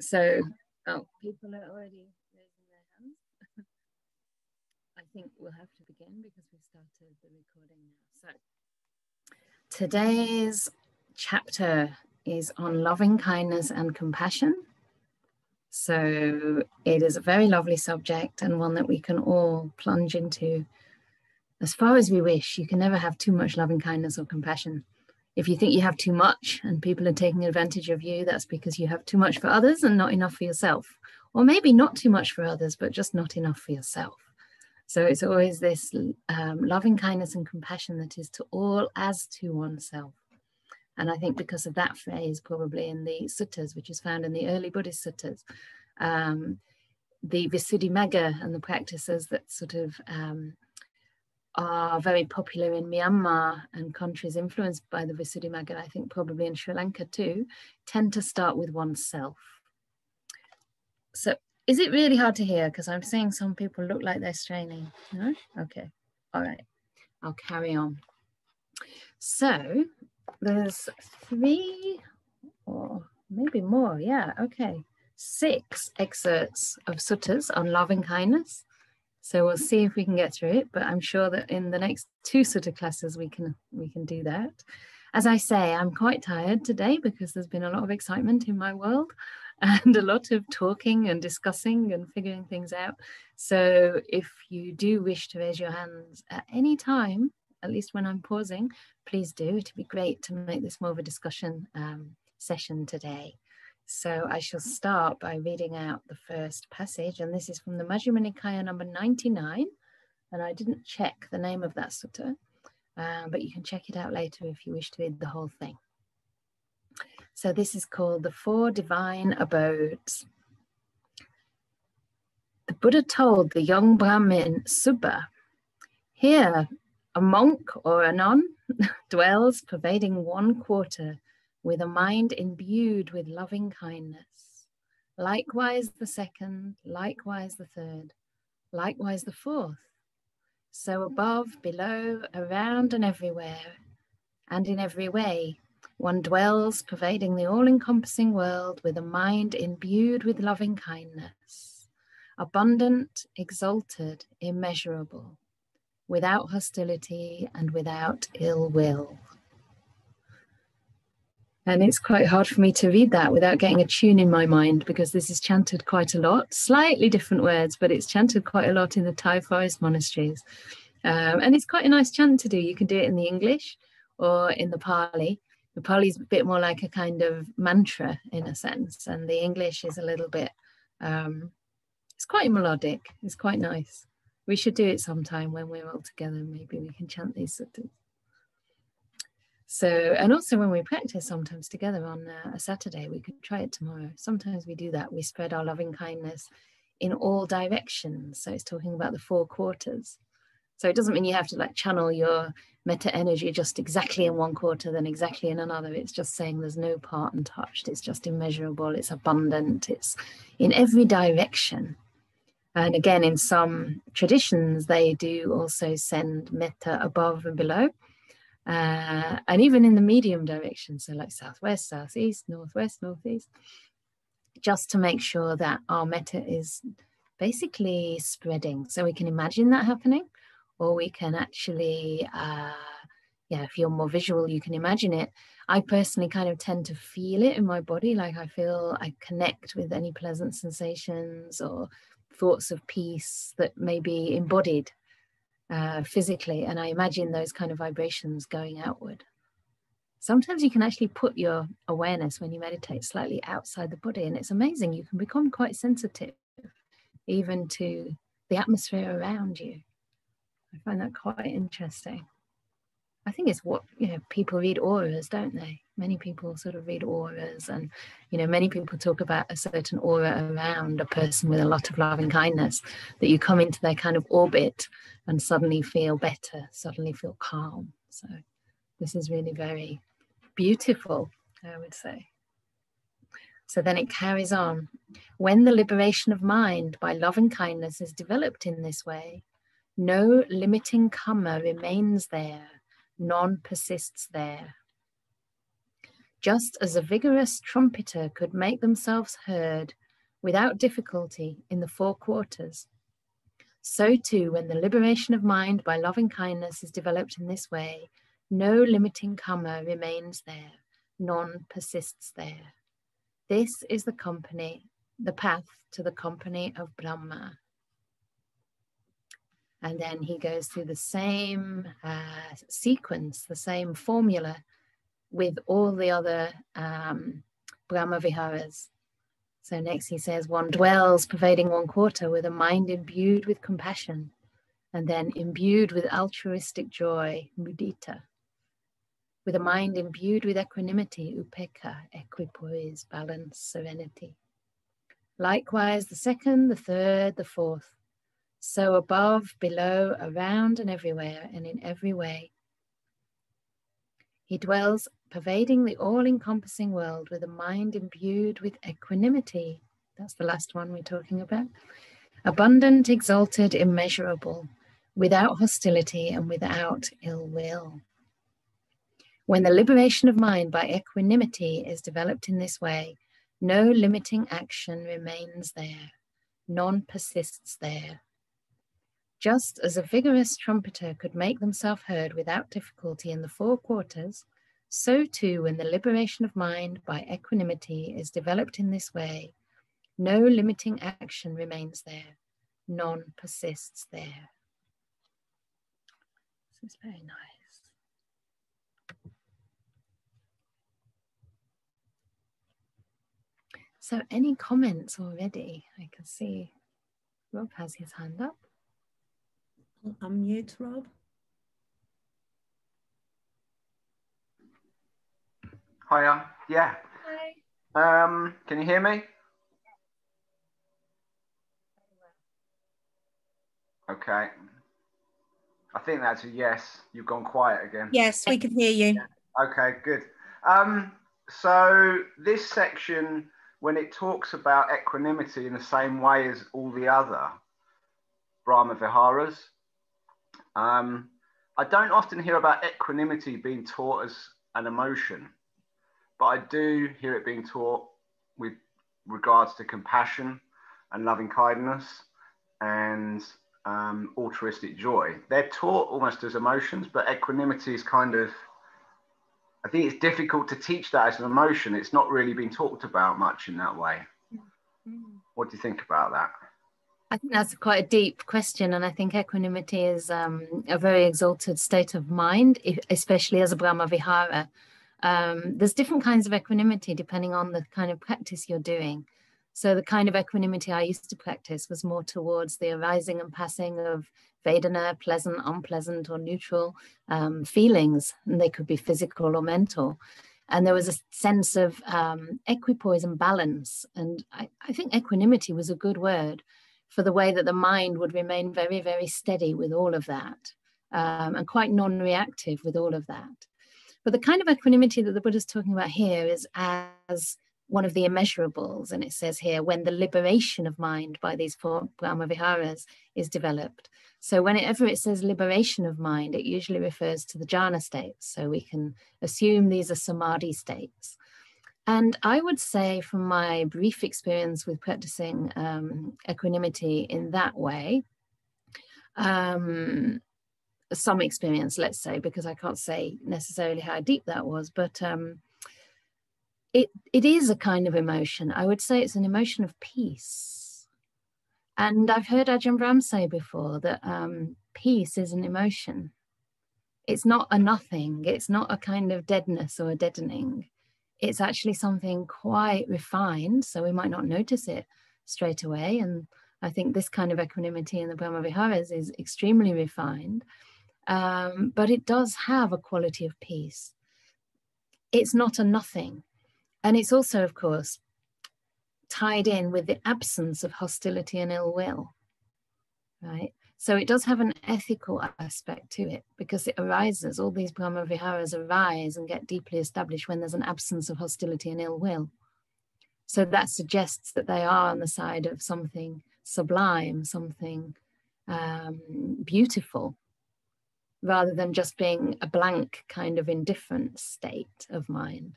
So, oh, oh, people are already raising their hands. I think we'll have to begin because we started the recording now. So, today's chapter is on loving kindness and compassion. So, it is a very lovely subject and one that we can all plunge into as far as we wish. You can never have too much loving kindness or compassion if you think you have too much and people are taking advantage of you, that's because you have too much for others and not enough for yourself. Or maybe not too much for others, but just not enough for yourself. So it's always this um, loving kindness and compassion that is to all as to oneself. And I think because of that phrase, probably in the suttas, which is found in the early Buddhist suttas, um, the Visuddhimagga and the practices that sort of um, are very popular in Myanmar and countries influenced by the Visuddhimagga, I think probably in Sri Lanka too, tend to start with oneself. So is it really hard to hear? Because I'm seeing some people look like they're straining. No? Okay. All right. I'll carry on. So there's three or maybe more. Yeah. Okay. Six excerpts of suttas on loving kindness so we'll see if we can get through it, but I'm sure that in the next two sort of classes we can we can do that. As I say, I'm quite tired today because there's been a lot of excitement in my world and a lot of talking and discussing and figuring things out. So if you do wish to raise your hands at any time, at least when I'm pausing, please do. It'd be great to make this more of a discussion um, session today. So I shall start by reading out the first passage, and this is from the Majjhima Nikaya number 99. And I didn't check the name of that sutta, uh, but you can check it out later if you wish to read the whole thing. So this is called the Four Divine Abodes. The Buddha told the young Brahmin Subha, here a monk or a nun dwells pervading one quarter with a mind imbued with loving kindness. Likewise the second, likewise the third, likewise the fourth. So above, below, around, and everywhere, and in every way, one dwells, pervading the all encompassing world with a mind imbued with loving kindness, abundant, exalted, immeasurable, without hostility and without ill will. And it's quite hard for me to read that without getting a tune in my mind because this is chanted quite a lot, slightly different words, but it's chanted quite a lot in the Thai forest monasteries. Um, and it's quite a nice chant to do. You can do it in the English or in the Pali. The Pali is a bit more like a kind of mantra in a sense, and the English is a little bit, um, it's quite melodic. It's quite nice. We should do it sometime when we're all together. Maybe we can chant these suttas. So, and also when we practice sometimes together on a Saturday, we could try it tomorrow. Sometimes we do that. We spread our loving kindness in all directions. So it's talking about the four quarters. So it doesn't mean you have to like channel your metta energy just exactly in one quarter, then exactly in another. It's just saying there's no part untouched. It's just immeasurable. It's abundant. It's in every direction. And again, in some traditions, they do also send metta above and below uh, and even in the medium direction, so like southwest, southeast, northwest, northeast, just to make sure that our metta is basically spreading. So we can imagine that happening, or we can actually, uh, yeah, if you're more visual, you can imagine it. I personally kind of tend to feel it in my body, like I feel I connect with any pleasant sensations or thoughts of peace that may be embodied uh, physically. And I imagine those kind of vibrations going outward. Sometimes you can actually put your awareness when you meditate slightly outside the body, and it's amazing. You can become quite sensitive even to the atmosphere around you. I find that quite interesting. I think it's what you know people read auras, don't they? Many people sort of read auras, and you know many people talk about a certain aura around a person with a lot of love and kindness that you come into their kind of orbit and suddenly feel better, suddenly feel calm. So this is really very beautiful, I would say. So then it carries on. When the liberation of mind by love and kindness is developed in this way, no limiting karma remains there none persists there. just as a vigorous trumpeter could make themselves heard without difficulty in the four quarters. So too, when the liberation of mind by loving kindness is developed in this way, no limiting karma remains there, none persists there. This is the company, the path to the company of Brahma. And then he goes through the same uh, sequence, the same formula with all the other um, Brahma Viharas. So next he says, one dwells pervading one quarter with a mind imbued with compassion, and then imbued with altruistic joy, mudita. With a mind imbued with equanimity, upekkha, equipoise, balance, serenity. Likewise, the second, the third, the fourth. So above, below, around, and everywhere, and in every way. He dwells pervading the all encompassing world with a mind imbued with equanimity. That's the last one we're talking about. Abundant, exalted, immeasurable, without hostility and without ill will. When the liberation of mind by equanimity is developed in this way, no limiting action remains there, none persists there. Just as a vigorous trumpeter could make themselves heard without difficulty in the four quarters, so too, when the liberation of mind by equanimity is developed in this way, no limiting action remains there, none persists there. This is very nice. So, any comments already? I can see Rob has his hand up. Unmute, Rob. Hiya. Yeah. Hi. Um, can you hear me? Okay. I think that's a yes. You've gone quiet again. Yes, we can hear you. Okay, good. Um, so this section, when it talks about equanimity in the same way as all the other Brahma Viharas, um, I don't often hear about equanimity being taught as an emotion but I do hear it being taught with regards to compassion and loving kindness and um, altruistic joy. They're taught almost as emotions, but equanimity is kind of, I think it's difficult to teach that as an emotion. It's not really been talked about much in that way. What do you think about that? I think that's quite a deep question, and I think equanimity is um, a very exalted state of mind, especially as a Brahma Vihara um, there's different kinds of equanimity depending on the kind of practice you're doing. So the kind of equanimity I used to practice was more towards the arising and passing of Vedana, pleasant, unpleasant, or neutral um, feelings, and they could be physical or mental. And there was a sense of um, equipoise and balance. And I, I think equanimity was a good word for the way that the mind would remain very, very steady with all of that um, and quite non reactive with all of that. But the kind of equanimity that the Buddha is talking about here is as one of the immeasurables. And it says here, when the liberation of mind by these four Brahma Viharas is developed. So whenever it says liberation of mind, it usually refers to the jhana states. So we can assume these are samadhi states. And I would say, from my brief experience with practicing um, equanimity in that way, um, some experience, let's say, because I can't say necessarily how deep that was, but um, it it is a kind of emotion. I would say it's an emotion of peace. And I've heard Ajahn Brahm say before that um, peace is an emotion. It's not a nothing. It's not a kind of deadness or a deadening. It's actually something quite refined, so we might not notice it straight away. And I think this kind of equanimity in the Brahma Viharas is extremely refined um, but it does have a quality of peace. It's not a nothing. And it's also, of course, tied in with the absence of hostility and ill will, right? So it does have an ethical aspect to it because it arises, all these Brahma arise and get deeply established when there's an absence of hostility and ill will. So that suggests that they are on the side of something sublime, something um, beautiful, rather than just being a blank kind of indifferent state of mind.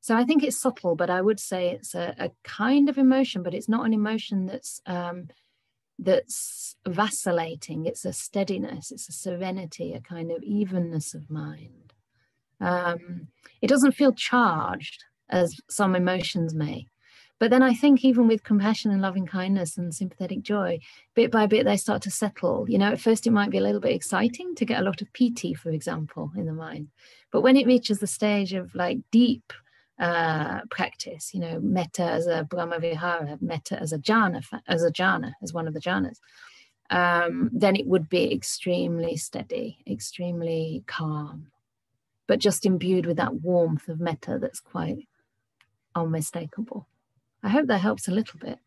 So I think it's subtle, but I would say it's a, a kind of emotion, but it's not an emotion that's um, that's vacillating. It's a steadiness, it's a serenity, a kind of evenness of mind. Um, it doesn't feel charged as some emotions may. But then I think even with compassion and loving kindness and sympathetic joy, bit by bit they start to settle. You know, at first it might be a little bit exciting to get a lot of piti, for example, in the mind. But when it reaches the stage of like deep uh, practice, you know, metta as a Brahmavihara, metta as a jhana, as a jhana, as one of the jhanas, um, then it would be extremely steady, extremely calm, but just imbued with that warmth of metta that's quite unmistakable. I hope that helps a little bit.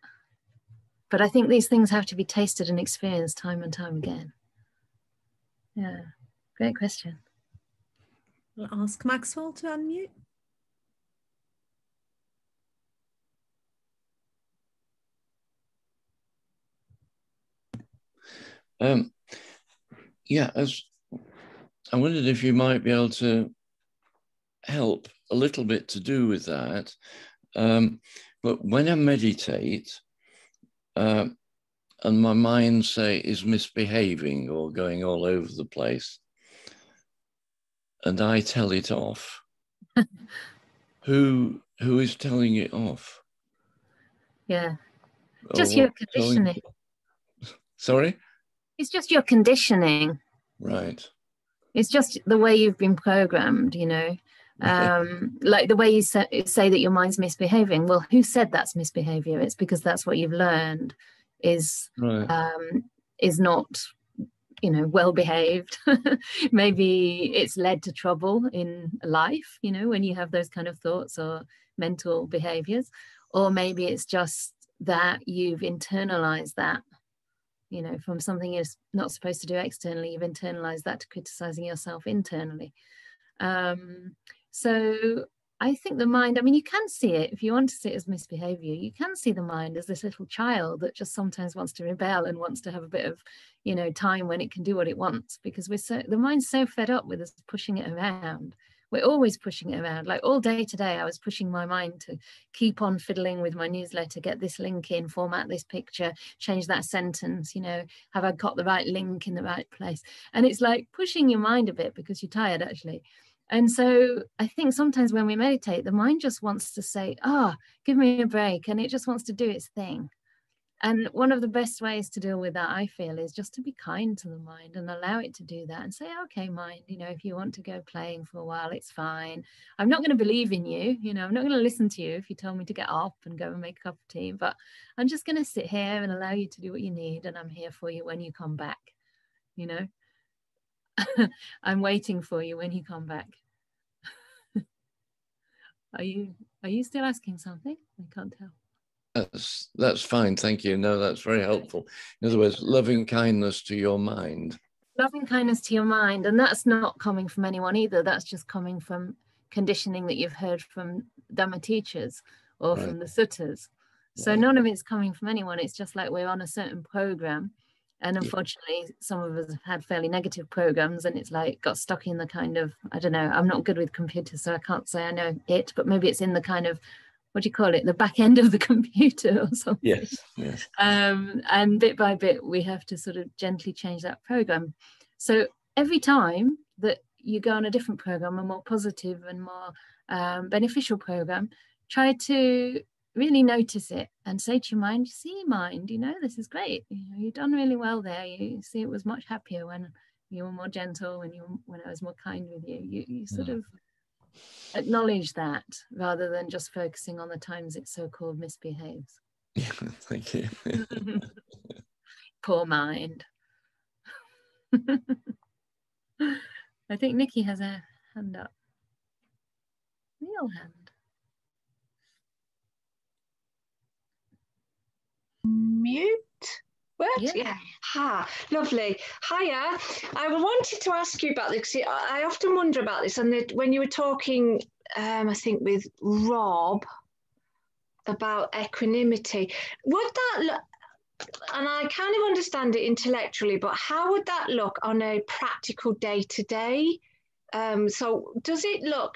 But I think these things have to be tasted and experienced time and time again. Yeah, great question. I'll ask Maxwell to unmute. Um, yeah, as I wondered if you might be able to help a little bit to do with that. Um, but when I meditate, uh, and my mind, say, is misbehaving or going all over the place, and I tell it off, who who is telling it off? Yeah, just your conditioning. Sorry. It's just your conditioning. Right. It's just the way you've been programmed, you know. Um, like the way you say, say that your mind's misbehaving. Well, who said that's misbehavior? It's because that's what you've learned is right. um, is not you know well behaved maybe it's led to trouble in life you know when you have those kind of thoughts or mental behaviors or maybe it's just that you've internalized that you know from something you're not supposed to do externally you've internalized that to criticizing yourself internally um, so I think the mind, I mean, you can see it if you want to see it as misbehavior, you can see the mind as this little child that just sometimes wants to rebel and wants to have a bit of, you know, time when it can do what it wants because we're so, the mind's so fed up with us pushing it around. We're always pushing it around. Like all day today, I was pushing my mind to keep on fiddling with my newsletter, get this link in, format this picture, change that sentence, you know, have I got the right link in the right place? And it's like pushing your mind a bit because you're tired actually and so I think sometimes when we meditate, the mind just wants to say, ah, oh, give me a break. And it just wants to do its thing. And one of the best ways to deal with that, I feel, is just to be kind to the mind and allow it to do that and say, okay, mind, you know, if you want to go playing for a while, it's fine. I'm not going to believe in you. You know, I'm not going to listen to you if you tell me to get up and go and make a cup of tea, but I'm just going to sit here and allow you to do what you need. And I'm here for you when you come back, you know. I'm waiting for you when you come back. are you are you still asking something? I can't tell. That's that's fine, thank you. No, that's very helpful. In other words, loving kindness to your mind. Loving kindness to your mind, and that's not coming from anyone either. That's just coming from conditioning that you've heard from Dhamma teachers or right. from the suttas. So right. none of it's coming from anyone. It's just like we're on a certain program and unfortunately some of us have had fairly negative programs and it's like got stuck in the kind of i don't know i'm not good with computers so i can't say i know it but maybe it's in the kind of what do you call it the back end of the computer or something yes yes um, and bit by bit we have to sort of gently change that program so every time that you go on a different program a more positive and more um, beneficial program try to really notice it and say to your mind, see mind, you know, this is great. You know, you've done really well there. You see it was much happier when you were more gentle, when you when I was more kind with you. You you sort yeah. of acknowledge that rather than just focusing on the times it so-called misbehaves. Yeah, thank you. Poor mind. I think Nikki has a hand up. Real hand. mute. What? Yeah. yeah. Ha, lovely. Hiya. I wanted to ask you about this. I often wonder about this. And when you were talking, um, I think with Rob about equanimity, would that look, and I kind of understand it intellectually, but how would that look on a practical day to day? So, does it look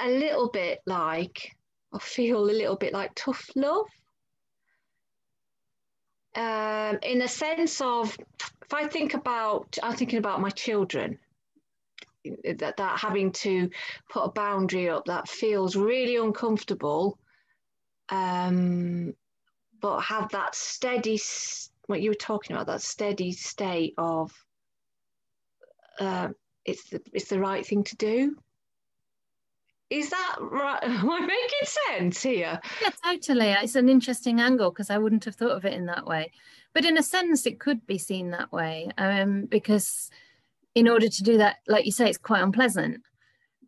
a little bit like, or feel a little bit like tough love. Um, in a sense of, if I think about, I'm thinking about my children, that, that having to put a boundary up that feels really uncomfortable, um, but have that steady, what you were talking about, that steady state of, uh, it's the it's the right thing to do is that right? Am I making sense here? Yeah, totally. It's an interesting angle because I wouldn't have thought of it in that way. But in a sense, it could be seen that way um, because in order to do that, like you say, it's quite unpleasant.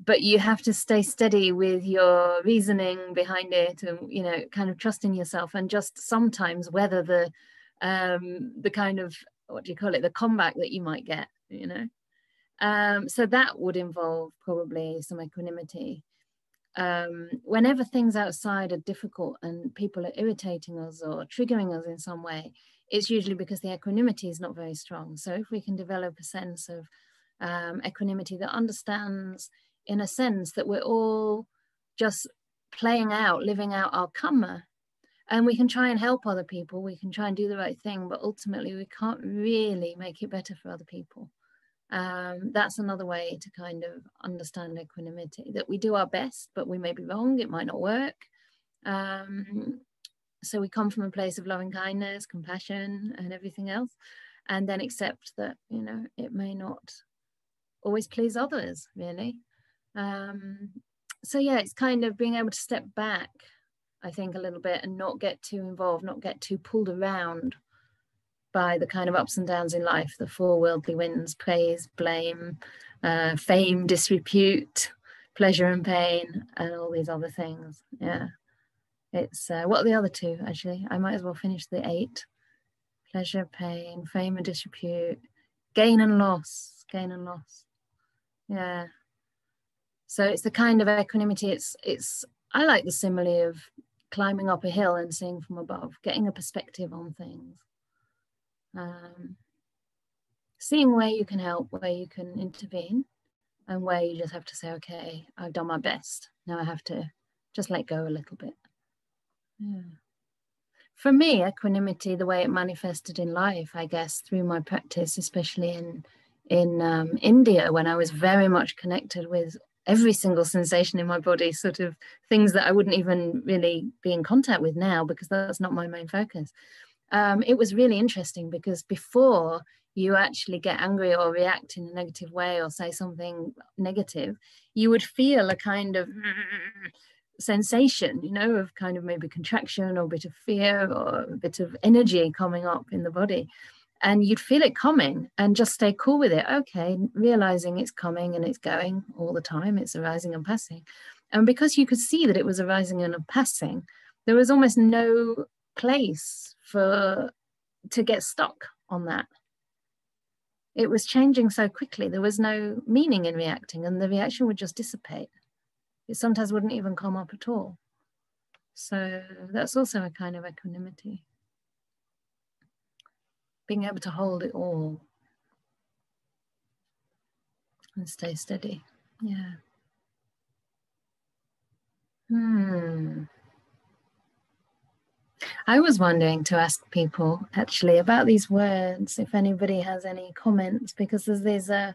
But you have to stay steady with your reasoning behind it, and you know, kind of trusting yourself, and just sometimes weather the um, the kind of what do you call it, the comeback that you might get. You know, um, so that would involve probably some equanimity um, whenever things outside are difficult and people are irritating us or triggering us in some way, it's usually because the equanimity is not very strong. So if we can develop a sense of um, equanimity that understands, in a sense, that we're all just playing out, living out our karma, and we can try and help other people, we can try and do the right thing, but ultimately we can't really make it better for other people um, that's another way to kind of understand equanimity that we do our best but we may be wrong it might not work. Um, so we come from a place of loving kindness compassion and everything else and then accept that you know it may not always please others really. Um, so yeah it's kind of being able to step back i think a little bit and not get too involved not get too pulled around by the kind of ups and downs in life the four worldly winds praise blame uh, fame disrepute pleasure and pain and all these other things. Yeah. It's uh, what are the other two actually? I might as well finish the eight. Pleasure pain fame and disrepute gain and loss gain and loss. Yeah. So it's the kind of equanimity it's it's i like the simile of climbing up a hill and seeing from above getting a perspective on things um, seeing where you can help, where you can intervene, and where you just have to say, okay, I've done my best. Now I have to just let go a little bit. Yeah. For me, equanimity, the way it manifested in life, I guess, through my practice, especially in in um, India, when I was very much connected with every single sensation in my body, sort of things that I wouldn't even really be in contact with now because that's not my main focus um, it was really interesting because before you actually get angry or react in a negative way or say something negative, you would feel a kind of sensation, you know, of kind of maybe contraction or a bit of fear or a bit of energy coming up in the body. And you'd feel it coming and just stay cool with it. Okay, realizing it's coming and it's going all the time, it's arising and passing. And because you could see that it was arising and passing, there was almost no place for to get stuck on that. It was changing so quickly, there was no meaning in reacting, and the reaction would just dissipate. It sometimes wouldn't even come up at all. So that's also a kind of equanimity. Being able to hold it all and stay steady. Yeah. Hmm. I was wondering to ask people actually about these words, if anybody has any comments, because there's these uh,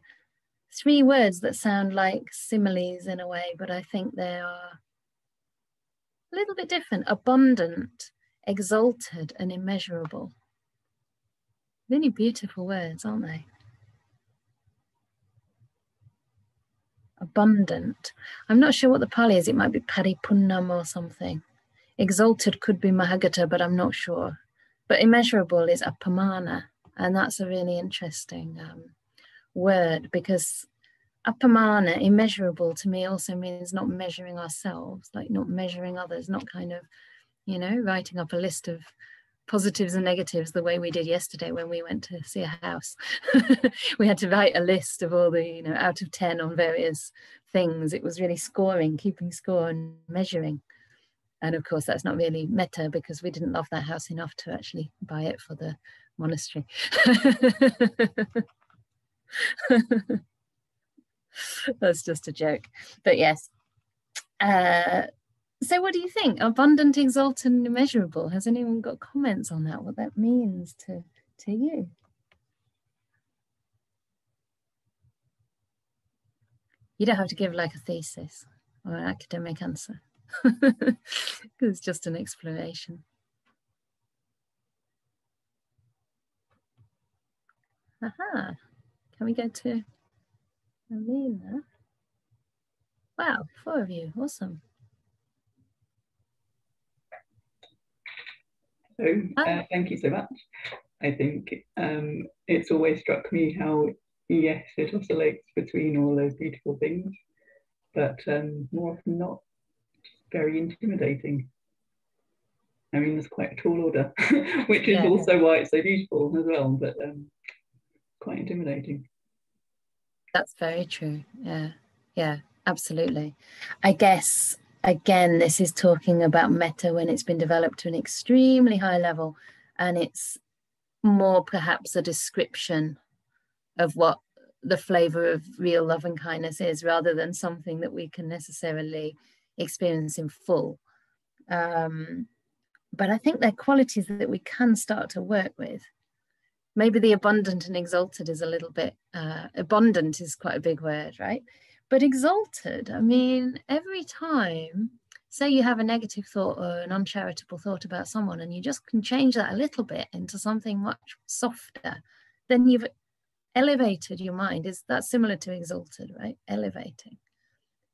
three words that sound like similes in a way, but I think they are a little bit different abundant, exalted, and immeasurable. Really beautiful words, aren't they? Abundant. I'm not sure what the Pali is, it might be Paripunnam or something. Exalted could be Mahagata, but I'm not sure. But immeasurable is Appamana, and that's a really interesting um, word because Appamana, immeasurable to me, also means not measuring ourselves, like not measuring others, not kind of, you know, writing up a list of positives and negatives the way we did yesterday when we went to see a house. we had to write a list of all the, you know, out of 10 on various things. It was really scoring, keeping score and measuring and of course that's not really metta because we didn't love that house enough to actually buy it for the monastery that's just a joke but yes uh, so what do you think? Abundant, exalted, and immeasurable. Has anyone got comments on that? What that means to, to you? You don't have to give like a thesis or an academic answer it's just an explanation. Aha, can we go to Amina? Wow, four of you, awesome. So uh, thank you so much. I think um, it's always struck me how, yes, it oscillates between all those beautiful things, but um, more often not, very intimidating. I mean, there's quite a tall order, which is yeah. also why it's so beautiful as well, but um, quite intimidating. That's very true. Yeah, yeah, absolutely. I guess again, this is talking about metta when it's been developed to an extremely high level, and it's more perhaps a description of what the flavor of real love and kindness is rather than something that we can necessarily experience in full. Um, but I think they're qualities that we can start to work with. Maybe the abundant and exalted is a little bit, uh, abundant is quite a big word, right? But exalted, I mean, every time, say you have a negative thought or an uncharitable thought about someone, and you just can change that a little bit into something much softer, then you've elevated your mind. Is that similar to exalted, right? Elevating.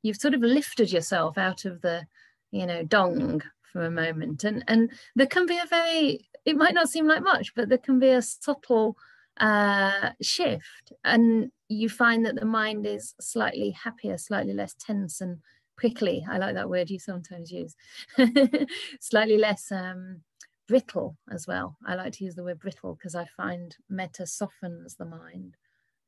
You've sort of lifted yourself out of the, you know, dong for a moment. And and there can be a very, it might not seem like much, but there can be a subtle uh, shift. And you find that the mind is slightly happier slightly less tense and prickly. I like that word you sometimes use. Slightly less um, brittle as well. I like to use the word brittle because i find metta softens the mind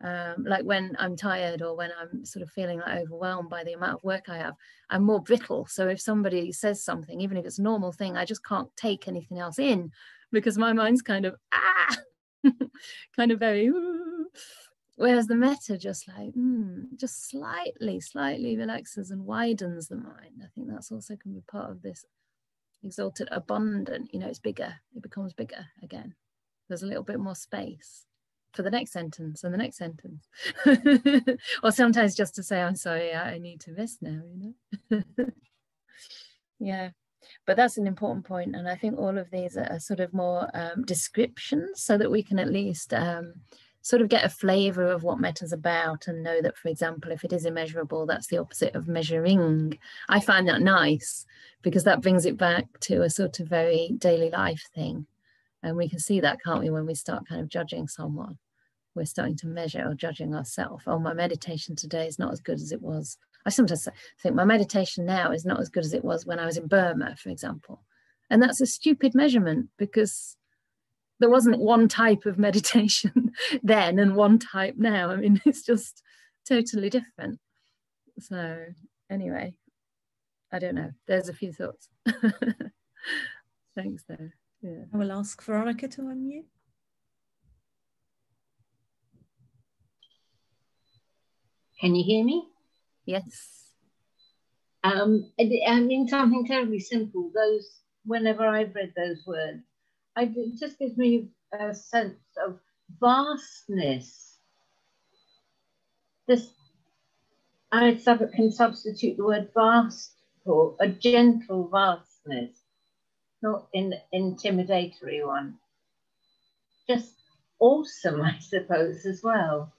um, like when i'm tired or when i'm sort of feeling like overwhelmed by the amount of work i have i'm more brittle. So if somebody says something even if it's a normal thing i just can't take anything else in because my mind's kind of ah! kind of very whereas the metta just like mm, just slightly slightly relaxes and widens the mind. I think that's also can be part of this exalted abundant you know it's bigger it becomes bigger again. There's a little bit more space for the next sentence and the next sentence. Or sometimes just to say i'm sorry i need to rest now you know? Yeah. But that's an important point and i think all of these are sort of more um, descriptions so that we can at least um, sort of get a flavor of what metta's about and know that for example if it is immeasurable that's the opposite of measuring. I find that nice because that brings it back to a sort of very daily life thing and we can see that can't we when we start kind of judging someone we're starting to measure or judging ourselves oh my meditation today is not as good as it was I sometimes think my meditation now is not as good as it was when I was in Burma, for example. And that's a stupid measurement because there wasn't one type of meditation then and one type now. I mean, it's just totally different. So, anyway, I don't know. There's a few thoughts. Thanks, though. Yeah. I will ask Veronica to unmute. Can you hear me? Yes. Um, I mean, something terribly simple. Those, whenever I've read those words, I, it just gives me a sense of vastness. This, I sub, can substitute the word vast for a gentle vastness, not an intimidatory one. Just awesome, I suppose, as well.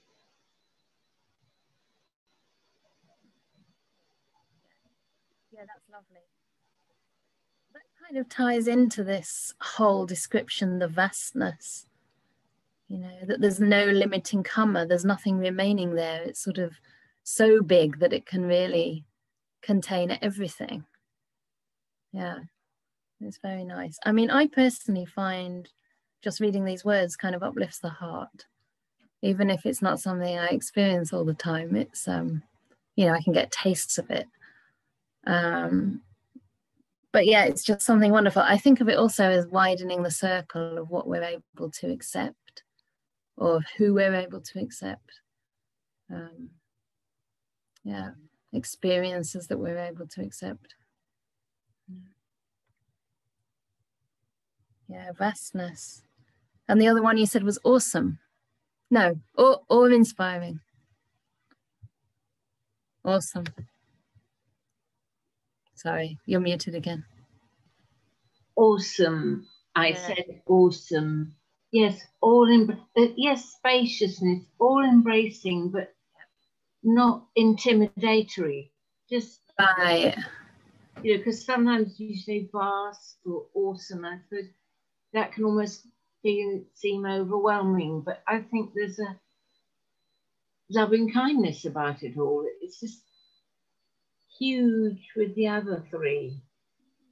Yeah, that's lovely. That kind of ties into this whole description, the vastness. You know, that there's no limiting karma, there's nothing remaining there. It's sort of so big that it can really contain everything. Yeah, it's very nice. I mean, I personally find just reading these words kind of uplifts the heart. Even if it's not something I experience all the time, it's um, you know, I can get tastes of it. Um, but yeah, it's just something wonderful. I think of it also as widening the circle of what we're able to accept or who we're able to accept. Um, yeah, experiences that we're able to accept. Yeah, vastness. And the other one you said was awesome. No, or, or inspiring. Awesome. Sorry, you're muted again. Awesome. I yeah. said awesome. Yes, all in. Uh, yes, spaciousness, all embracing, but not intimidatory. Just right. You know, because sometimes you say vast or awesome. I suppose that can almost seem overwhelming, but I think there's a loving kindness about it all. It's just huge with the other three,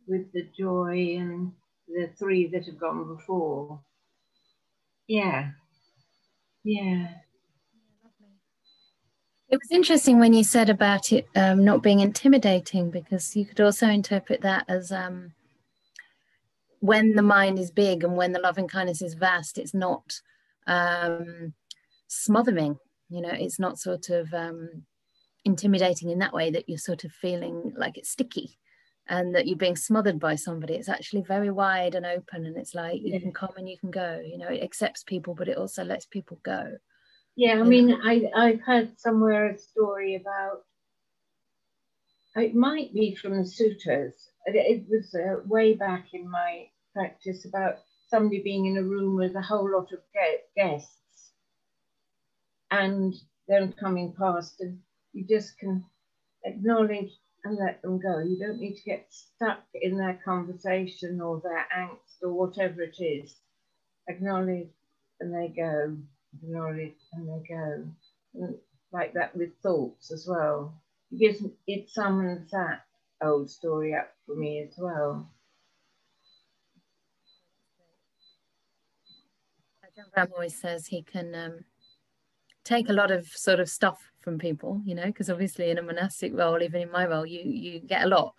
with the joy and the three that have gone before. Yeah. Yeah. It was interesting when you said about it um, not being intimidating because you could also interpret that as um, when the mind is big and when the loving kindness is vast, it's not um, smothering. You know, it's not sort of um, intimidating in that way that you're sort of feeling like it's sticky and that you're being smothered by somebody. It's actually very wide and open, and it's like you can come and you can go. You know, it accepts people, but it also lets people go. Yeah, I mean, I, I've heard somewhere a story about, it might be from the sutras. It, was uh, way back in my practice about somebody being in a room with a whole lot of guests and them coming past, and you just can acknowledge and let them go. You don't need to get stuck in their conversation or their angst or whatever it is. Acknowledge and they go acknowledge and they go. And like that with thoughts as well. Gives it summons that old story up for me as well. Ajahn Brahm always says he can um, take a lot of sort of stuff from people, you know, because obviously in a monastic role, even in my role, you you get a lot,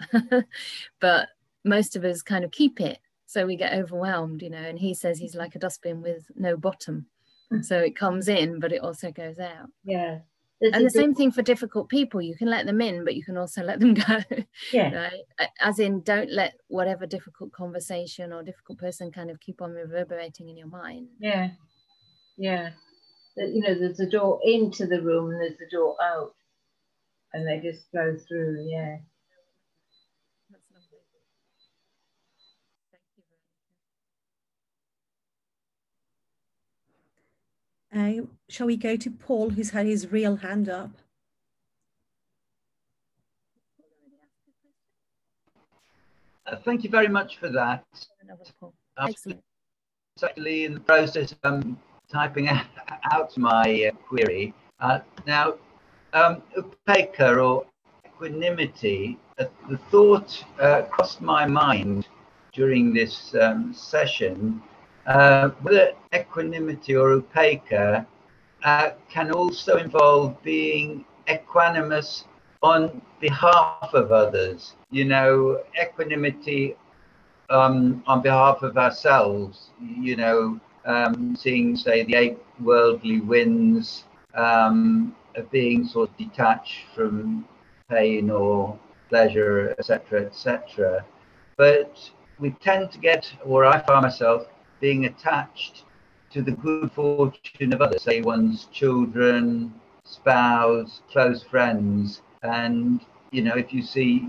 but most of us kind of keep it, so we get overwhelmed, you know. And he says he's like a dustbin with no bottom, so it comes in but it also goes out yeah and the same thing for difficult people. You can let them in but you can also let them go. Yeah. Right? As in don't let whatever difficult conversation or difficult person kind of keep on reverberating in your mind. Yeah. Yeah. You know there's a door into the room and there's a door out. And they just go through yeah Uh, shall we go to Paul, who's had his real hand up? Uh, thank you very much for that. Excellent. Actually, in the process, of um, typing out my uh, query. Uh, now, um, upekkha or equanimity, uh, the thought uh, crossed my mind during this um, session uh, whether equanimity or upekkha uh, can also involve being equanimous on behalf of others. You know, equanimity um, on behalf of ourselves, you know, um, seeing, say, the eight worldly winds, um, being sort of detached from pain or pleasure, etc., etc. But we tend to get, or I find myself, being attached to the good fortune of others, say one's children, spouse, close friends. And, you know, if you see,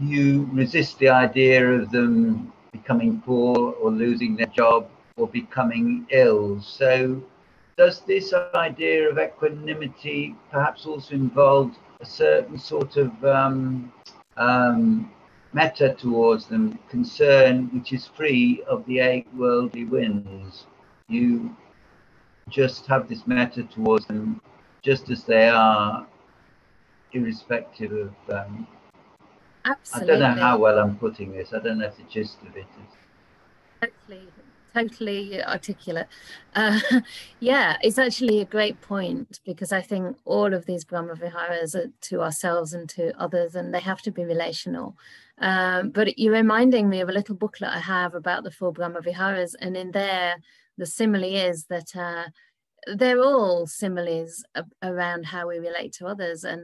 you resist the idea of them becoming poor or losing their job or becoming ill. So, does this idea of equanimity perhaps also involve a certain sort of um, um, metta towards them, concern which is free of the eight worldly winds. You just have this metta towards them just as they are, irrespective of. Um, Absolutely. I don't know how well I'm putting this. I don't know if the gist of it is. Totally articulate. Uh, yeah, it's actually a great point because I think all of these Brahma Viharas are to ourselves and to others, and they have to be relational. Um, but you're reminding me of a little booklet I have about the four Brahma Viharas, and in there, the simile is that uh, they're all similes around how we relate to others, and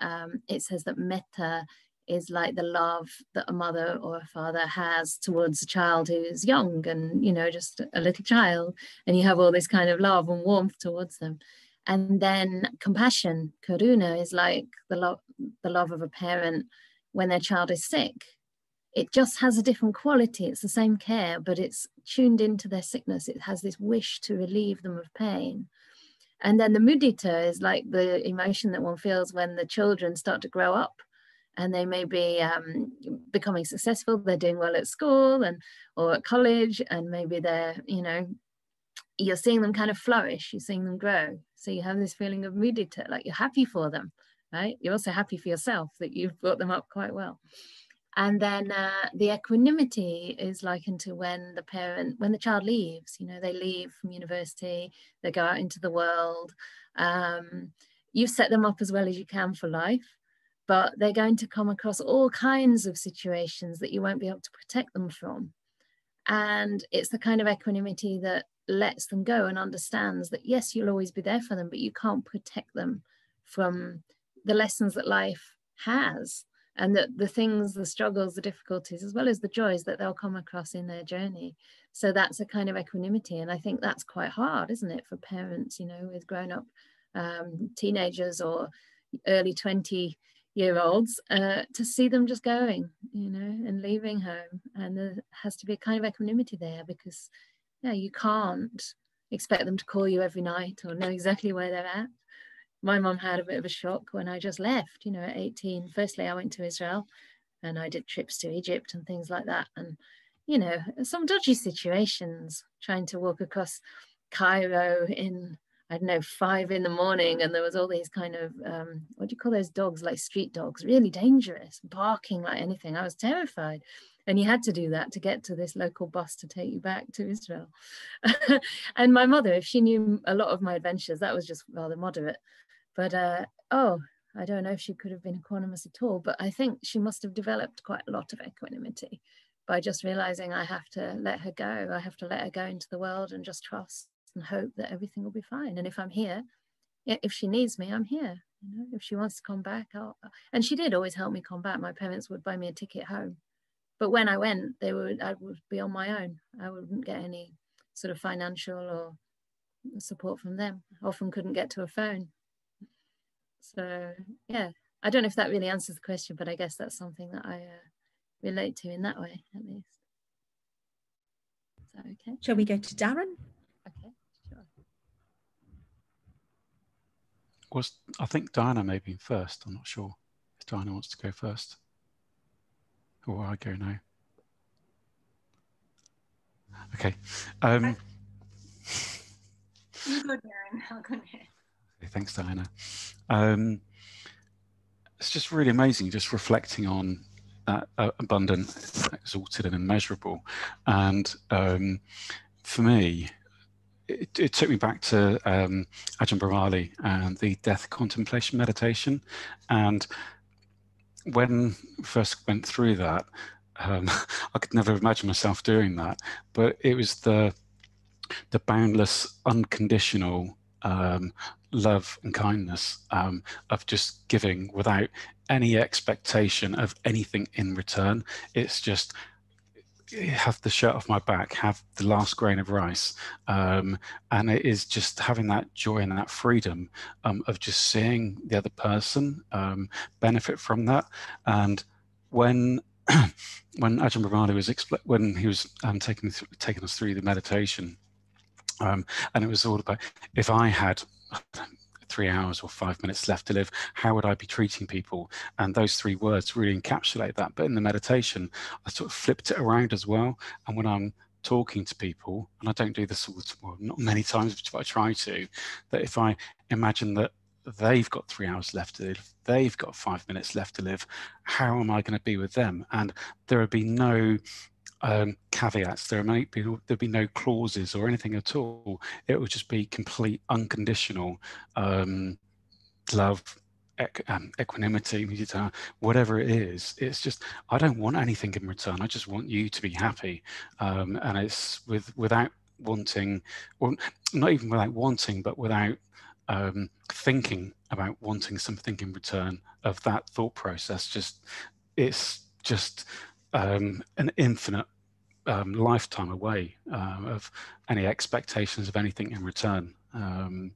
um, it says that metta is like the love that a mother or a father has towards a child who's young and you know just a little child and you have all this kind of love and warmth towards them. And then compassion karuna is like the love the love of a parent when their child is sick. It just has a different quality. It's the same care but it's tuned into their sickness. It has this wish to relieve them of pain. And then the mudita is like the emotion that one feels when the children start to grow up and they may be um, becoming successful they're doing well at school and or at college and maybe they're you know you're seeing them kind of flourish you're seeing them grow. So you have this feeling of mudita like you're happy for them right? You're also happy for yourself that you've brought them up quite well. And then uh, the equanimity is likened to when the parent when the child leaves you know they leave from university they go out into the world. Um, you've set them up as well as you can for life but they're going to come across all kinds of situations that you won't be able to protect them from. And it's the kind of equanimity that lets them go and understands that, yes, you'll always be there for them, but you can't protect them from the lessons that life has and that the things, the struggles, the difficulties, as well as the joys that they'll come across in their journey. So that's a kind of equanimity. And I think that's quite hard, isn't it, for parents, you know, with grown up um, teenagers or early 20 year olds uh, to see them just going, you know, and leaving home. And there has to be a kind of equanimity there because, yeah, you can't expect them to call you every night or know exactly where they're at. My mom had a bit of a shock when I just left, you know, at 18. Firstly, I went to Israel and I did trips to Egypt and things like that. And, you know, some dodgy situations trying to walk across Cairo in I don't know, five in the morning, and there was all these kind of um, what do you call those dogs, like street dogs, really dangerous, barking like anything. I was terrified, and you had to do that to get to this local bus to take you back to Israel. and my mother, if she knew a lot of my adventures, that was just rather moderate. But uh, oh, I don't know if she could have been equanimous at all, but I think she must have developed quite a lot of equanimity by just realizing I have to let her go. I have to let her go into the world and just trust and hope that everything will be fine. And if I'm here, if she needs me, I'm here. You know, if she wants to come back, I'll, and she did always help me come back. My parents would buy me a ticket home, but when I went, they would I would be on my own. I wouldn't get any sort of financial or support from them. Often couldn't get to a phone. So yeah, I don't know if that really answers the question, but I guess that's something that I uh, relate to in that way, at least. Is that okay? Shall we go to Darren? Was I think Diana may be first. I'm not sure if Diana wants to go first. Or I go now. Okay. Um, you go, Darren. I'll go next. Okay, thanks, Diana. Um, it's just really amazing, just reflecting on that uh, abundant, exalted, and immeasurable. And um, for me, it, it, took me back to um, Ajahn Brahmali and the death contemplation meditation. And when I first went through that, um, I could never imagine myself doing that. But it was the the boundless, unconditional um, love and kindness um, of just giving without any expectation of anything in return. It's just have the shirt off my back, have the last grain of rice. Um, and it is just having that joy and that freedom um, of just seeing the other person um, benefit from that. And when when Ajahn Brahmali was when he was um, taking taking us through the meditation, um, and it was all about if I had three hours or five minutes left to live, how would I be treating people? And those three words really encapsulate that. But in the meditation, I sort of flipped it around as well. And when I'm talking to people, and I don't do this all the time, well, not many times, but if I try to, that if I imagine that they've got three hours left to live, they've got five minutes left to live, how am I going to be with them? And there would be no um, caveats. There might be there'd be no clauses or anything at all. It would just be complete unconditional um, love, equ um, equanimity, whatever it is. It's just I don't want anything in return. I just want you to be happy, um, and it's with without wanting, or not even without wanting, but without um, thinking about wanting something in return of that thought process just it's just um, an infinite um, lifetime away um, of any expectations of anything in return. Um,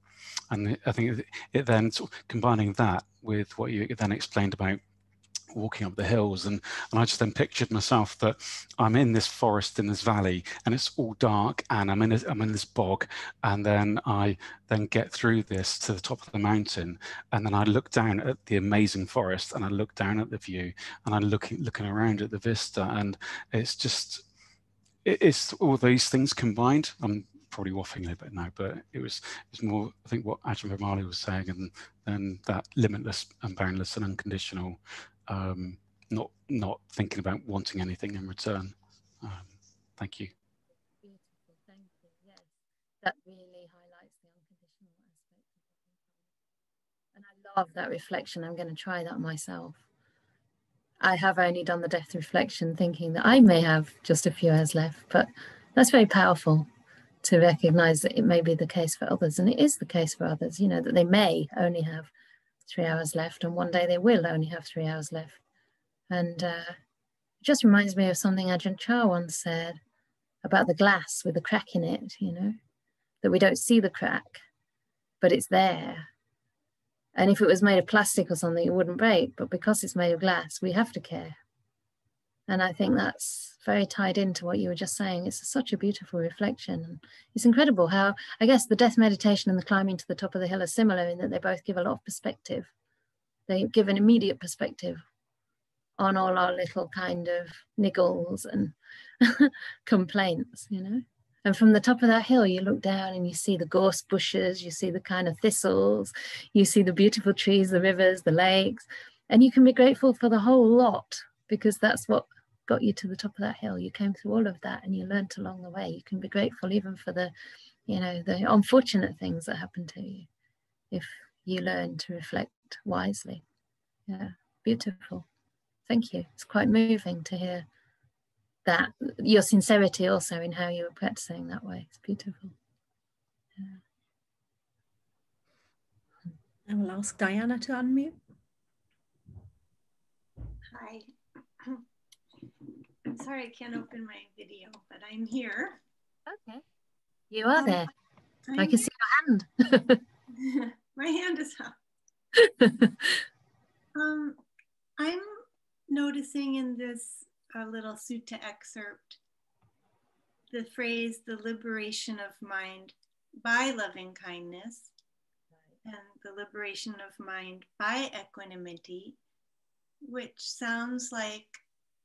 and I think it then combining that with what you then explained about walking up the hills and and I just then pictured myself that I'm in this forest in this valley and it's all dark and I'm in a, I'm in this bog and then I then get through this to the top of the mountain and then I look down at the amazing forest and I look down at the view and I'm looking looking around at the vista and it's just it's all these things combined. I'm probably waffling a little bit now, but it was it's more I think what Ajahn was saying, and then that limitless and boundless and unconditional um, not not thinking about wanting anything in return. Um, thank you. Beautiful, thank you. Yes, that really highlights the unconditional aspect And I love that reflection. I'm going to try that myself. I have only done the death reflection thinking that I may have just a few hours left, but that's very powerful to recognize that it may be the case for others. And it is the case for others, you know, that they may only have three hours left, and one day they will only have three hours left. And uh, it just reminds me of something Ajahn Chah once said about the glass with the crack in it, you know, that we don't see the crack, but it's there. And if it was made of plastic or something, it wouldn't break. But because it's made of glass, we have to care. And I think that's very tied into what you were just saying. It's such a beautiful reflection. It's incredible how, I guess, the death meditation and the climbing to the top of the hill are similar in that they both give a lot of perspective. They give an immediate perspective on all our little kind of niggles and complaints, you know. And from the top of that hill, you look down and you see the gorse bushes, you see the kind of thistles, you see the beautiful trees, the rivers, the lakes, and you can be grateful for the whole lot because that's what got you to the top of that hill. You came through all of that and you learnt along the way. You can be grateful even for the, you know, the unfortunate things that happened to you if you learn to reflect wisely. Yeah, beautiful. Thank you. It's quite moving to hear that your sincerity also in how you were practicing that way. It's beautiful. Yeah. I will ask Diana to unmute. Hi. I'm sorry I can't open my video, but I'm here. Okay. You are there. I'm i can see your hand. my hand is up. um, I'm noticing in this uh, little sutta excerpt the phrase the liberation of mind by loving kindness and the liberation of mind by equanimity, which sounds like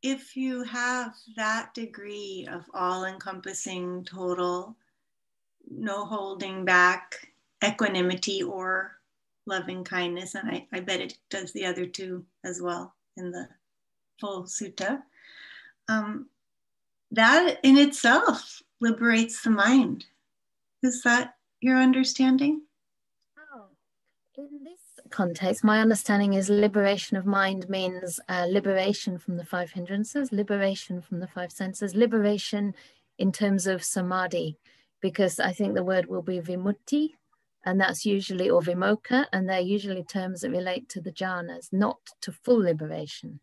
if you have that degree of all encompassing, total, no holding back equanimity or loving kindness, and I, I bet it does the other two as well in the full sutta, um, that in itself liberates the mind. Is that your understanding? Oh, in this context, my understanding is liberation of mind means uh, liberation from the five hindrances, liberation from the five senses, liberation in terms of samadhi, because I think the word will be vimutti, and that's usually, or vimokkha, and they're usually terms that relate to the jhanas, not to full liberation.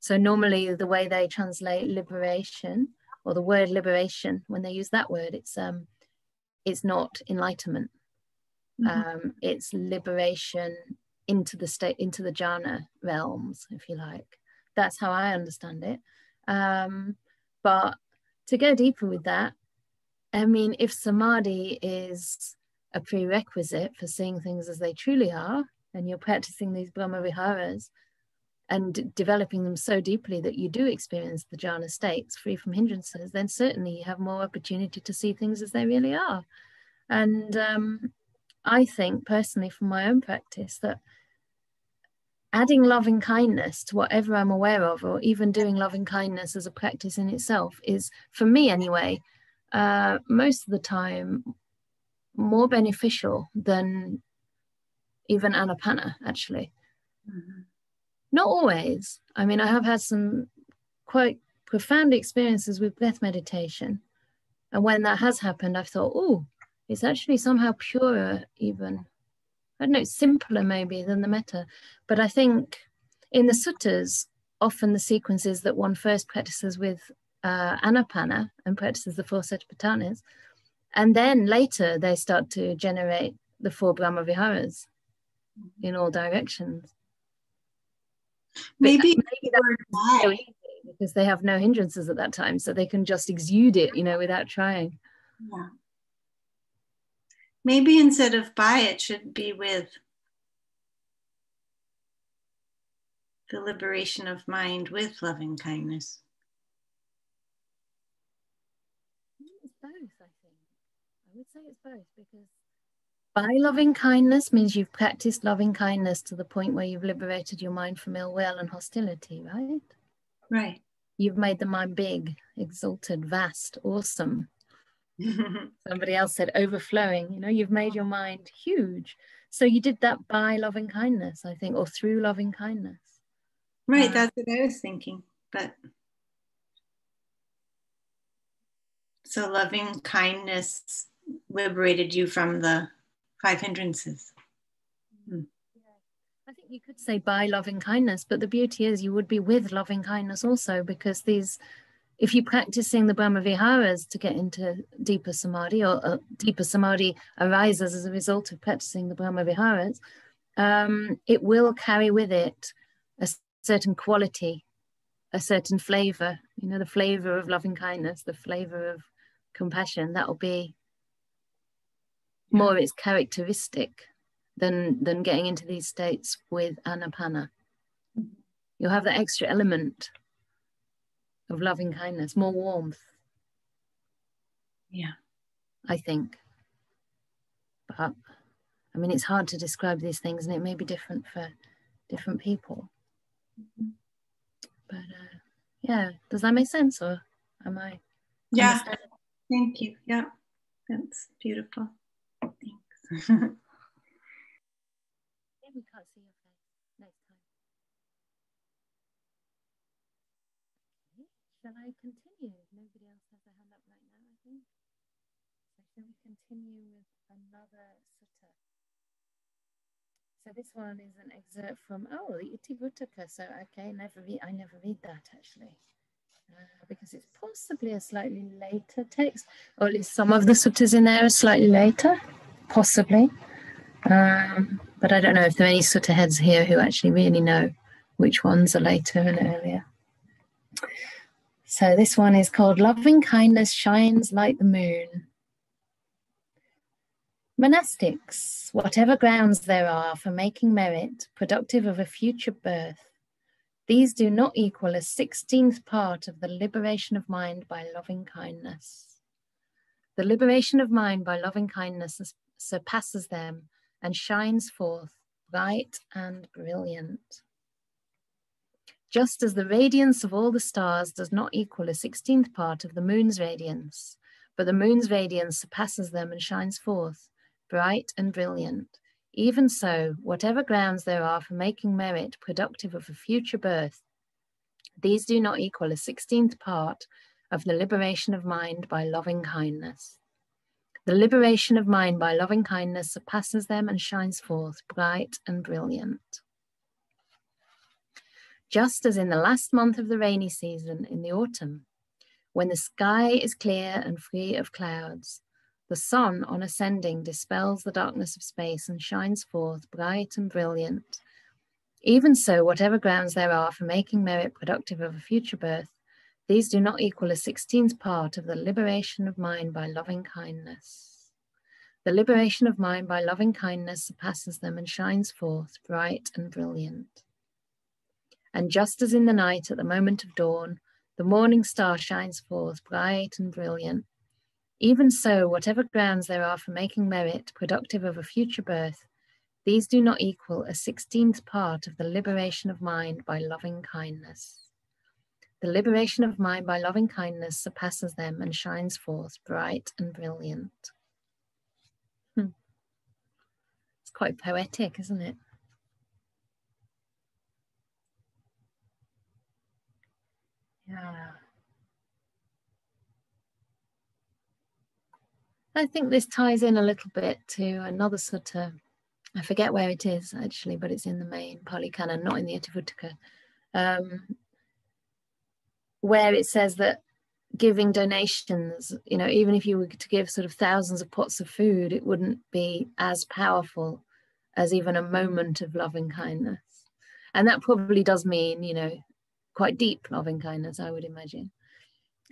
So normally the way they translate liberation, or the word liberation, when they use that word, it's um, it's not enlightenment. Mm-hmm. Um, it's liberation into the state into the jhana realms if you like. That's how i understand it. Um, but to go deeper with that i mean if samadhi is a prerequisite for seeing things as they truly are and you're practicing these brahma viharas and developing them so deeply that you do experience the jhana states free from hindrances then certainly you have more opportunity to see things as they really are. And um, I think personally from my own practice that adding loving kindness to whatever I'm aware of, or even doing loving kindness as a practice in itself, is for me anyway, uh, most of the time more beneficial than even anapana, actually. Mm-hmm. Not always. I mean, I have had some quite profound experiences with breath meditation. And when that has happened, I've thought, oh, it's actually somehow purer even I don't know, simpler maybe than the metta. But I think in the suttas, often the sequence is that one first practices with uh, anapana and practices the four satipatthanas, and then later they start to generate the four Brahma Viharas in all directions. Maybe, maybe that's so easy because they have no hindrances at that time, so they can just exude it, you know, without trying. Yeah. Maybe instead of by, it should be with the liberation of mind with loving kindness. It's both, I think. I would say it's both because by loving kindness means you've practiced loving kindness to the point where you've liberated your mind from ill will and hostility, right? Right. You've made the mind big, exalted, vast, awesome. Somebody else said overflowing. You know, you've made your mind huge. So you did that by loving kindness, I think, or through loving kindness. Right. Uh, that's what I was thinking. But so loving kindness liberated you from the five hindrances. Hmm. I think you could say by loving kindness, but the beauty is you would be with loving kindness also because these, if you're practicing the Brahma Viharas to get into deeper samadhi or uh, deeper samadhi arises as a result of practicing the Brahma Viharas, um, it will carry with it a certain quality, a certain flavor, you know, the flavor of loving kindness, the flavor of compassion. That will be more its characteristic than than getting into these states with anapana. You'll have that extra element of loving kindness, more warmth. Yeah. I think. But I mean it's hard to describe these things and it may be different for different people. Mm-hmm. But uh, yeah, does that make sense or am I? Yeah. Thank you. Yeah. That's beautiful. Thanks. we can't see your face next time. Okay. Shall I continue? Nobody else has a hand up right now, I think. So shall we continue with another sutta? So this one is an excerpt from oh the Itivuttaka. So okay, never read I never read that actually. Uh, because it's possibly a slightly later text, or at least some of the suttas in there are slightly later, possibly. Um, but I don't know if there are any sutta heads here who actually really know which ones are later and earlier. So this one is called Loving Kindness Shines Like the Moon. Monastics, whatever grounds there are for making merit productive of a future birth, these do not equal a sixteenth part of the liberation of mind by loving kindness. The liberation of mind by loving kindness surpasses them and shines forth bright and brilliant. Just as the radiance of all the stars does not equal a sixteenth part of the moon's radiance, but the moon's radiance surpasses them and shines forth bright and brilliant, even so, whatever grounds there are for making merit productive of a future birth, these do not equal a sixteenth part of the liberation of mind by loving kindness. The liberation of mind by loving kindness surpasses them and shines forth bright and brilliant. Just as in the last month of the rainy season in the autumn, when the sky is clear and free of clouds, the sun on ascending dispels the darkness of space and shines forth bright and brilliant. Even so, whatever grounds there are for making merit productive of a future birth, these do not equal a sixteenth part of the liberation of mind by loving kindness. The liberation of mind by loving kindness surpasses them and shines forth bright and brilliant. And just as in the night at the moment of dawn, the morning star shines forth bright and brilliant, even so, whatever grounds there are for making merit productive of a future birth, these do not equal a sixteenth part of the liberation of mind by loving kindness. The liberation of mind by loving kindness surpasses them and shines forth bright and brilliant. Hmm. It's quite poetic, isn't it? I think this ties in a little bit to another sutta I forget where it is actually, but it's in the main Pali Canon, not in the Itivuttaka, um, where it says that giving donations, you know, even if you were to give sort of thousands of pots of food, it wouldn't be as powerful as even a moment of loving kindness. And that probably does mean, you know, quite deep loving kindness, I would imagine.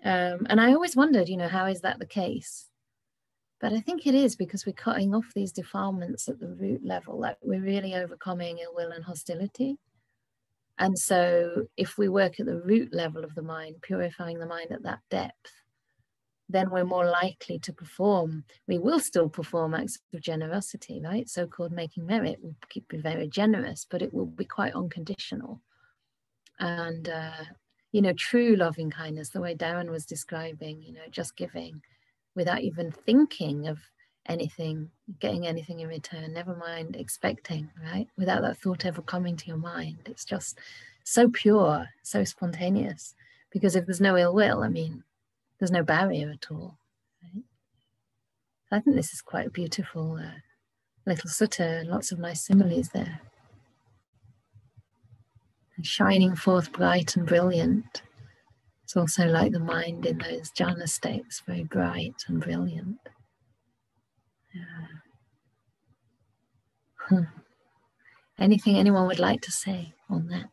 Um, and I always wondered, you know, how is that the case? But I think it is because we're cutting off these defilements at the root level, like we're really overcoming ill will and hostility. And so, if we work at the root level of the mind, purifying the mind at that depth, then we're more likely to perform. We will still perform acts of generosity, right? So called making merit. Keep be very generous, but it will be quite unconditional. And, uh, you know, true loving kindness, the way Darren was describing, you know, just giving without even thinking of anything, getting anything in return, never mind expecting, right? Without that thought ever coming to your mind. It's just so pure, so spontaneous. Because if there's no ill will, I mean, there's no barrier at all. Right? I think this is quite a beautiful uh, little sutta, lots of nice similes there. And shining forth bright and brilliant. It's also like the mind in those jhana states, very bright and brilliant. Yeah. Hmm. Anything anyone would like to say on that?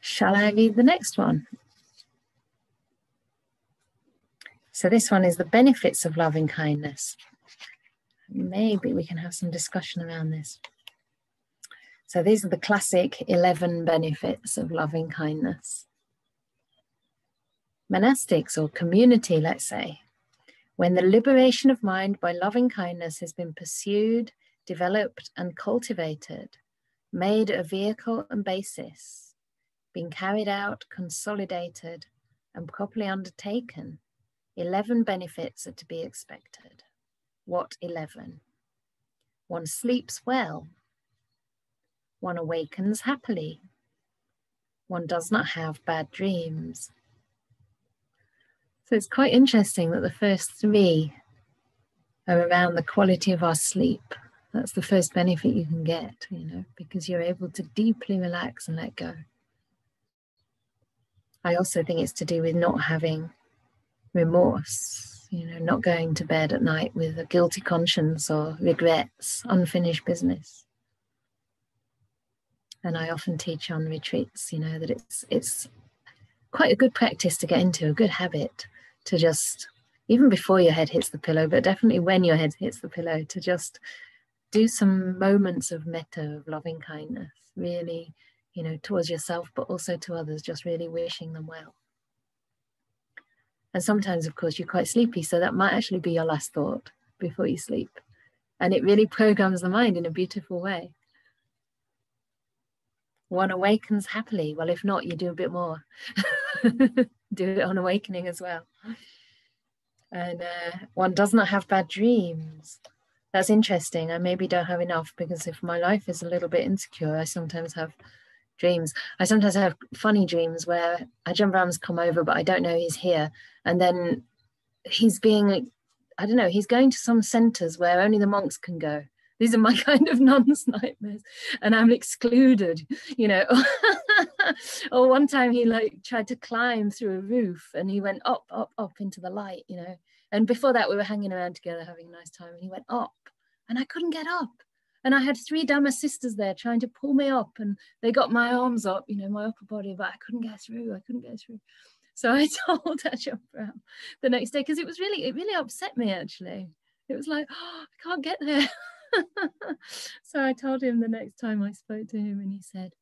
Shall I read the next one? So this one is the benefits of loving kindness. Maybe we can have some discussion around this. So these are the classic 11 benefits of loving kindness. Monastics or community, let's say, when the liberation of mind by loving kindness has been pursued, developed, and cultivated, made a vehicle and basis, been carried out, consolidated, and properly undertaken, 11 benefits are to be expected. What 11? One sleeps well, one awakens happily. One does not have bad dreams. So it's quite interesting that the first three are around the quality of our sleep. That's the first benefit you can get, you know, because you're able to deeply relax and let go. I also think it's to do with not having remorse, you know, not going to bed at night with a guilty conscience or regrets, unfinished business and I often teach on retreats, you know, that it's it's quite a good practice to get into, a good habit to just even before your head hits the pillow, but definitely when your head hits the pillow, to just do some moments of metta, of loving kindness, really, you know, towards yourself, but also to others, just really wishing them well. And sometimes, of course, you're quite sleepy, so that might actually be your last thought before you sleep. And it really programs the mind in a beautiful way one awakens happily. Well, if not, you do a bit more. do it on awakening as well. And uh, one does not have bad dreams. That's interesting. I maybe don't have enough because if my life is a little bit insecure, I sometimes have dreams. I sometimes have funny dreams where Ajahn Brahm's come over, but I don't know he's here. And then he's being, I don't know, he's going to some centers where only the monks can go. These are my kind of non's nightmares. And i'm excluded you know. Or one time he like tried to climb through a roof and he went up up up into the light you know. And before that we were hanging around together having a nice time and he went up and i couldn't get up and i had three dhamma sisters there trying to pull me up and they got my arms up you know my upper body but i couldn't get through i couldn't get through so i told Ajahn Brahm the next day because it was really it really upset me actually it was like oh, i can't get there so I told him the next time I spoke to him, and he said,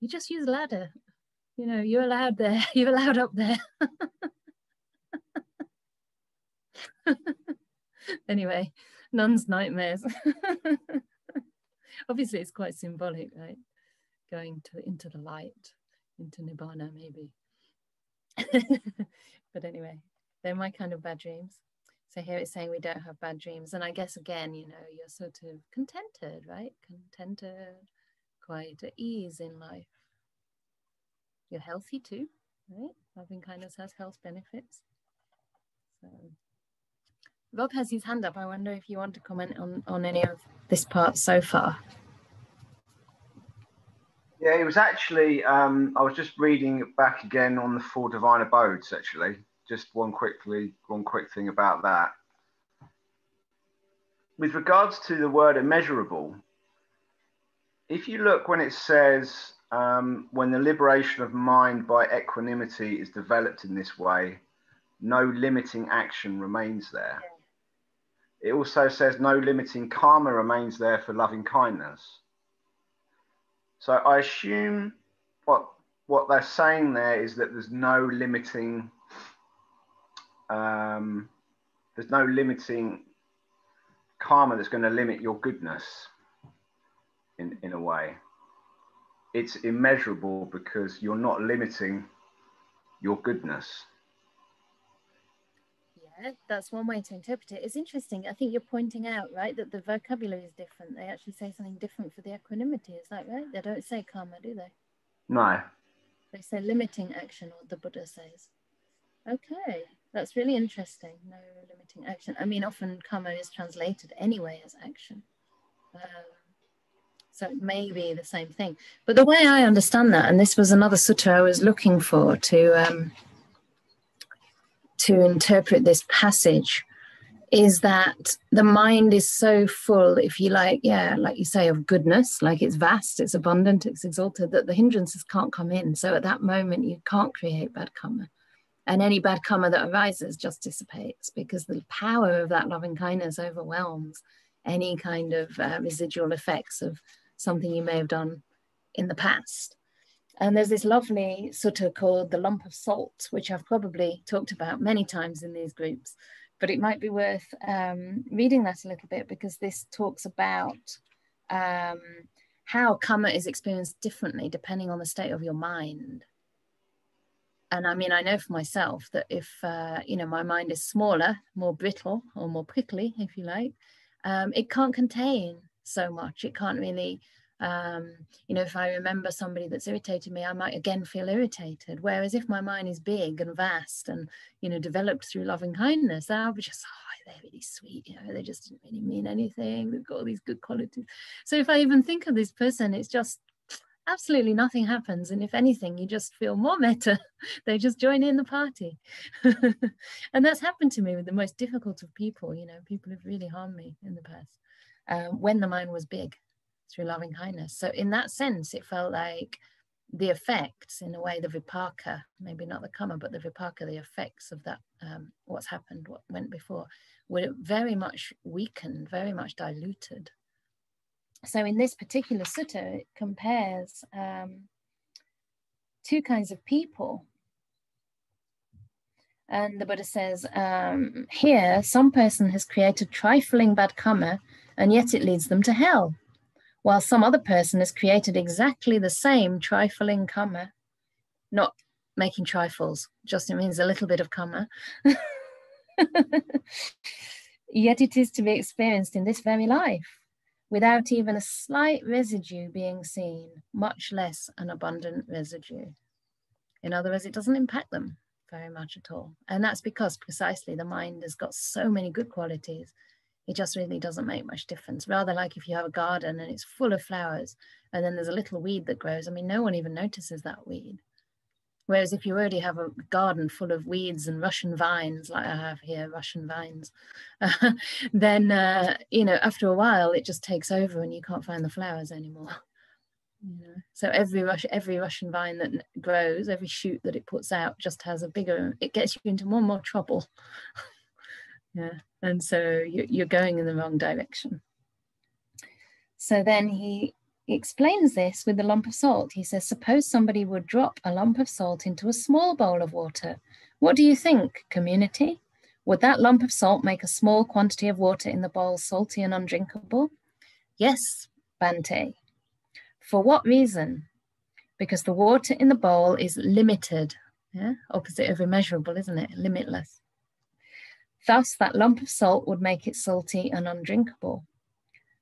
"You just use a ladder. You know, you're allowed there. You're allowed up there." anyway, non's nightmares. Obviously, it's quite symbolic, right? Going to into the light, into nibbana, maybe. but anyway, they're my kind of bad dreams. So here it's saying we don't have bad dreams. And I guess again, you know, you're sort of contented, right? Contented, quite at ease in life. You're healthy too, right? Loving kindness has health benefits. So Rob has his hand up. I wonder if you want to comment on, on any of this part so far. Yeah, it was actually, um, I was just reading back again on the Four Divine Abodes, actually. Just one quickly, one quick thing about that. With regards to the word immeasurable, if you look when it says, um, when the liberation of mind by equanimity is developed in this way, no limiting action remains there. It also says no limiting karma remains there for loving kindness. So I assume what what they're saying there is that there's no limiting um, there's no limiting karma that's going to limit your goodness in, in a way. It's immeasurable because you're not limiting your goodness. Yeah, that's one way to interpret it. It's interesting. I think you're pointing out, right, that the vocabulary is different. They actually say something different for the equanimity. Is that right? They don't say karma, do they? No. They say limiting action, what the Buddha says. Okay, that's really interesting. No limiting action. I mean, often karma is translated anyway as action. Um, so it may be the same thing. But the way I understand that, and this was another sutta I was looking for to um, to interpret this passage, is that the mind is so full, if you like, yeah, like you say, of goodness, like it's vast, it's abundant, it's exalted, that the hindrances can't come in. So at that moment, you can't create bad karma. And any bad karma that arises just dissipates because the power of that loving kindness overwhelms any kind of uh, residual effects of something you may have done in the past. And there's this lovely sutta called the lump of salt, which I've probably talked about many times in these groups, but it might be worth um, reading that a little bit because this talks about um, how karma is experienced differently depending on the state of your mind. And I mean, I know for myself that if, uh, you know, my mind is smaller, more brittle or more prickly, if you like, um, it can't contain so much. It can't really, um, you know, if I remember somebody that's irritated me, I might again feel irritated. Whereas if my mind is big and vast and, you know, developed through loving kindness, I'll be just, oh, they're really sweet. You know, they just didn't really mean anything. They've got all these good qualities. So if I even think of this person, it's just absolutely nothing happens. And if anything, you just feel more metta they just join in the party. and that's happened to me with the most difficult of people. You know, people who've really harmed me in the past um, when the mind was big through loving kindness. So in that sense, it felt like the effects, in a way, the vipaka, maybe not the karma, but the vipaka, the effects of that, um, what's happened, what went before, were very much weakened, very much diluted. So in this particular sutta, it compares um, two kinds of people. And the Buddha says, um, here, some person has created trifling bad karma and yet it leads them to hell, while some other person has created exactly the same trifling karma, not making trifles, just it means a little bit of karma. yet it is to be experienced in this very life, without even a slight residue being seen, much less an abundant residue. In other words, it doesn't impact them very much at all. And that's because precisely the mind has got so many good qualities it just really doesn't make much difference. Rather like if you have a garden and it's full of flowers and then there's a little weed that grows, I mean, no one even notices that weed. Whereas if you already have a garden full of weeds and Russian vines, like I have here, Russian vines, uh, then, uh, you know, after a while it just takes over and you can't find the flowers anymore. You know? So every Rush, every Russian vine that grows, every shoot that it puts out just has a bigger, it gets you into more and more trouble. yeah. And so you're going in the wrong direction. So then he explains this with the lump of salt. He says suppose somebody would drop a lump of salt into a small bowl of water. What do you think community? Would that lump of salt make a small quantity of water in the bowl salty and undrinkable? Yes. Bhante. For what reason? Because the water in the bowl is limited. Yeah? Opposite of immeasurable isn't it? Limitless Thus, that lump of salt would make it salty and undrinkable.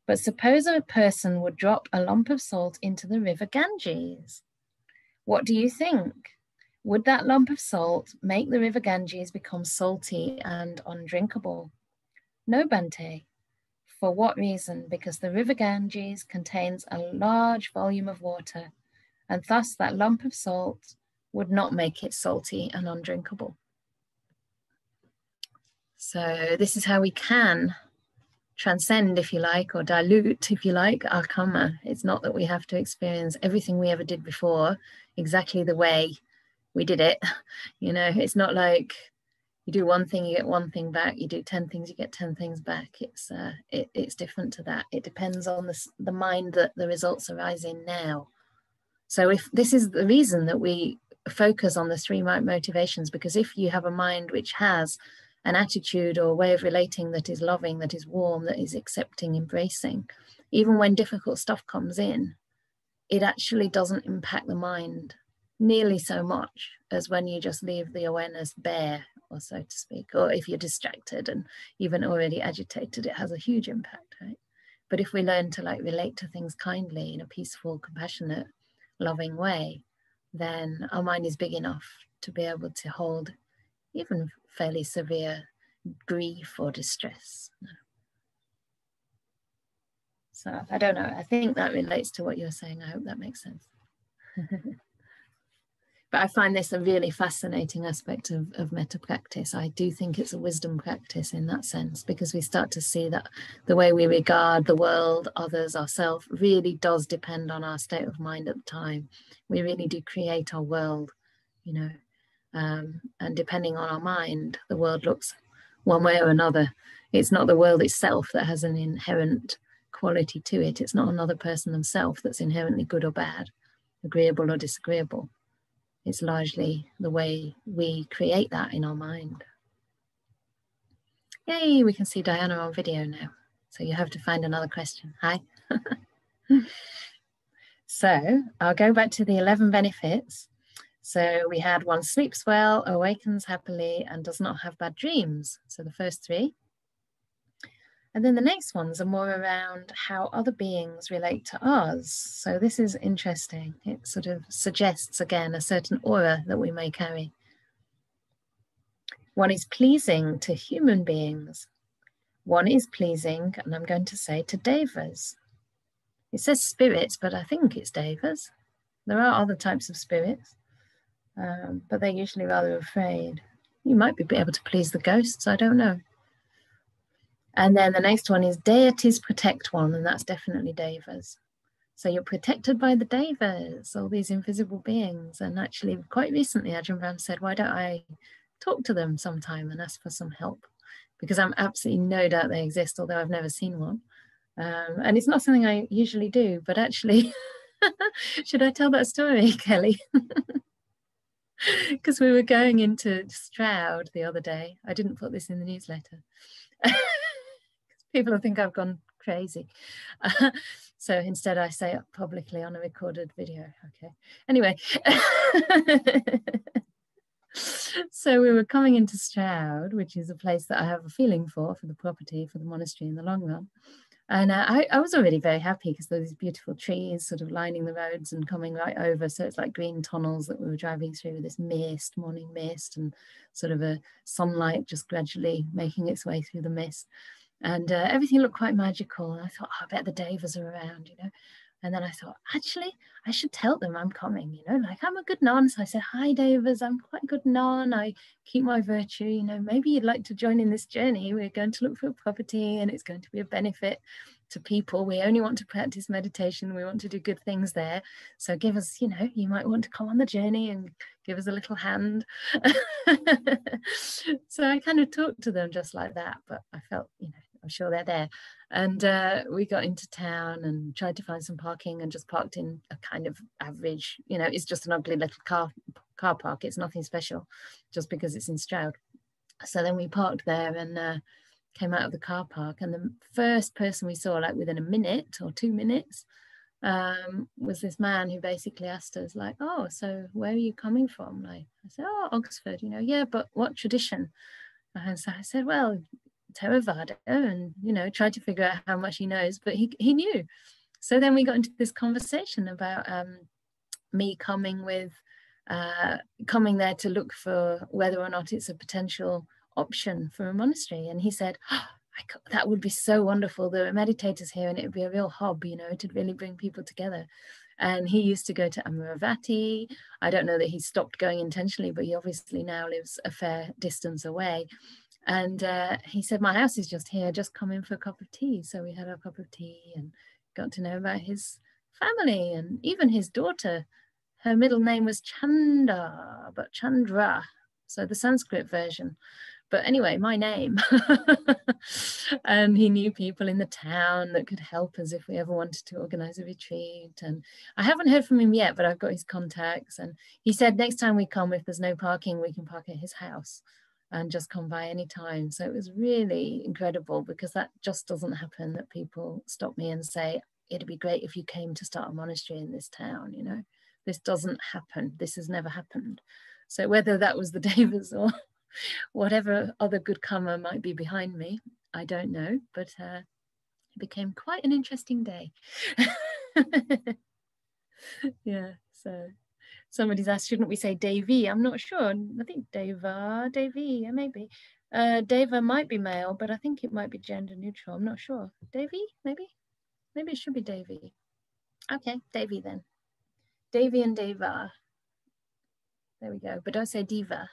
But suppose a person would drop a lump of salt into the river Ganges. What do you think? Would that lump of salt make the river Ganges become salty and undrinkable? No, Bhante. For what reason? Because the river Ganges contains a large volume of water, and thus that lump of salt would not make it salty and undrinkable. So this is how we can transcend, if you like, or dilute, if you like, our karma. It's not that we have to experience everything we ever did before exactly the way we did it. You know, it's not like you do one thing, you get one thing back. You do 10 things, you get 10 things back. It's uh, it, it's different to that. It depends on the, the mind that the results arise in now. So if this is the reason that we focus on the three motivations, because if you have a mind which has an attitude or way of relating that is loving, that is warm, that is accepting, embracing, even when difficult stuff comes in, it actually doesn't impact the mind nearly so much as when you just leave the awareness bare, or so to speak, or if you're distracted and even already agitated, it has a huge impact, right? But if we learn to like relate to things kindly in a peaceful, compassionate, loving way, then our mind is big enough to be able to hold even fairly severe grief or distress. So I don't know. I think that relates to what you're saying. I hope that makes sense. but I find this a really fascinating aspect of, of metta practice. I do think it's a wisdom practice in that sense because we start to see that the way we regard the world, others, ourselves really does depend on our state of mind at the time. We really do create our world, you know, um, and depending on our mind, the world looks one way or another. It's not the world itself that has an inherent quality to it. It's not another person themselves that's inherently good or bad, agreeable or disagreeable. It's largely the way we create that in our mind. Yay, we can see Diana on video now. So you have to find another question. Hi. so I'll go back to the 11 benefits so we had one sleeps well, awakens happily, and does not have bad dreams. So the first three. And then the next ones are more around how other beings relate to us. So this is interesting. It sort of suggests, again, a certain aura that we may carry. One is pleasing to human beings. One is pleasing, and I'm going to say to devas. It says spirits, but I think it's devas. There are other types of spirits um, but they're usually rather afraid. You might be able to please the ghosts, I don't know. And then the next one is deities protect one, and that's definitely devas. So you're protected by the devas, all these invisible beings. And actually, quite recently, Ajahn Brahm said, Why don't I talk to them sometime and ask for some help? Because I'm absolutely no doubt they exist, although I've never seen one. Um, and it's not something I usually do, but actually, should I tell that story, Kelly? because we were going into Stroud the other day. I didn't put this in the newsletter. People think I've gone crazy. So instead, I say it publicly on a recorded video. Okay. Anyway. so we were coming into Stroud, which is a place that I have a feeling for, for the property, for the monastery in the long run. And uh, I, I was already very happy because there were these beautiful trees sort of lining the roads and coming right over. So it's like green tunnels that we were driving through, with this mist, morning mist, and sort of a sunlight just gradually making its way through the mist. And uh, everything looked quite magical. And I thought, oh, I bet the Devas are around, you know. And then I thought, actually, I should tell them I'm coming, you know, like I'm a good non. So I said, Hi, Devas, I'm quite a good non. I keep my virtue, you know, maybe you'd like to join in this journey. We're going to look for property and it's going to be a benefit to people. We only want to practice meditation. We want to do good things there. So give us, you know, you might want to come on the journey and give us a little hand. so I kind of talked to them just like that, but I felt, you know, I'm sure they're there. And uh, we got into town and tried to find some parking and just parked in a kind of average, you know, it's just an ugly little car car park. It's nothing special, just because it's in Stroud. So then we parked there and uh, came out of the car park. And the first person we saw, like within a minute or two minutes, um, was this man who basically asked us, like, "Oh, so where are you coming from?" Like, I said, "Oh, Oxford." You know, yeah, but what tradition? And so I said, "Well, Theravada and you know tried to figure out how much he knows but he, he knew so then we got into this conversation about um, me coming with uh, coming there to look for whether or not it's a potential option for a monastery. And he said, oh, that would be so wonderful. There are meditators here and it would be a real hub, you know, to really bring people together. And he used to go to Amaravati. I don't know that he stopped going intentionally, but he obviously now lives a fair distance away. And uh, he said, My house is just here, just come in for a cup of tea. So we had a cup of tea and got to know about his family and even his daughter. Her middle name was Chanda, but Chandra, so the Sanskrit version but anyway, my name. and he knew people in the town that could help us if we ever wanted to organize a retreat. And I haven't heard from him yet, but I've got his contacts. And he said next time we come, if there's no parking, we can park at his house and just come by any time. So it was really incredible because that just doesn't happen that people stop me and say, it'd be great if you came to start a monastery in this town, you know. This doesn't happen. This has never happened. So whether that was the Devas or whatever other good karma might be behind me, I don't know, but uh, it became quite an interesting day. yeah, so somebody's asked, shouldn't we say Devi? I'm not sure. I think Deva, Devi, maybe. Uh, Deva might be male, but I think it might be gender neutral. I'm not sure. Devi, maybe? Maybe it should be Devi. Okay, Devi then. Devi and Deva. There we go. But don't say diva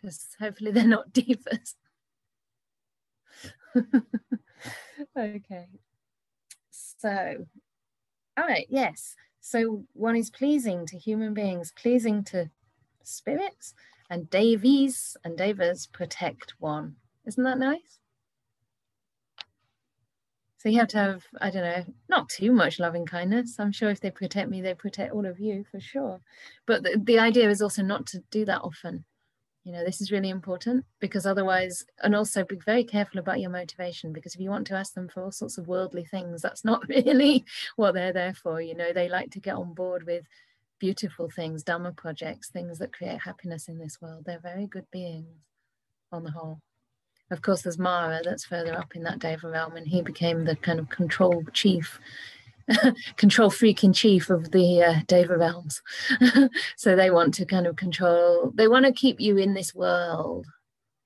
because hopefully they're not divas. okay. So, all right, yes. So one is pleasing to human beings, pleasing to spirits, and Devis and Devas protect one. Isn't that nice? So you have to have, I don't know, not too much loving kindness. I'm sure if they protect me, they protect all of you for sure. But the, the idea is also not to do that often you know this is really important because otherwise and also be very careful about your motivation because if you want to ask them for all sorts of worldly things that's not really what they're there for you know. They like to get on board with beautiful things dharma projects things that create happiness in this world. They're very good beings on the whole. Of course there's mara that's further up in that deva realm and he became the kind of control chief control freak in chief of the uh, Deva realms. so they want to kind of control, they want to keep you in this world.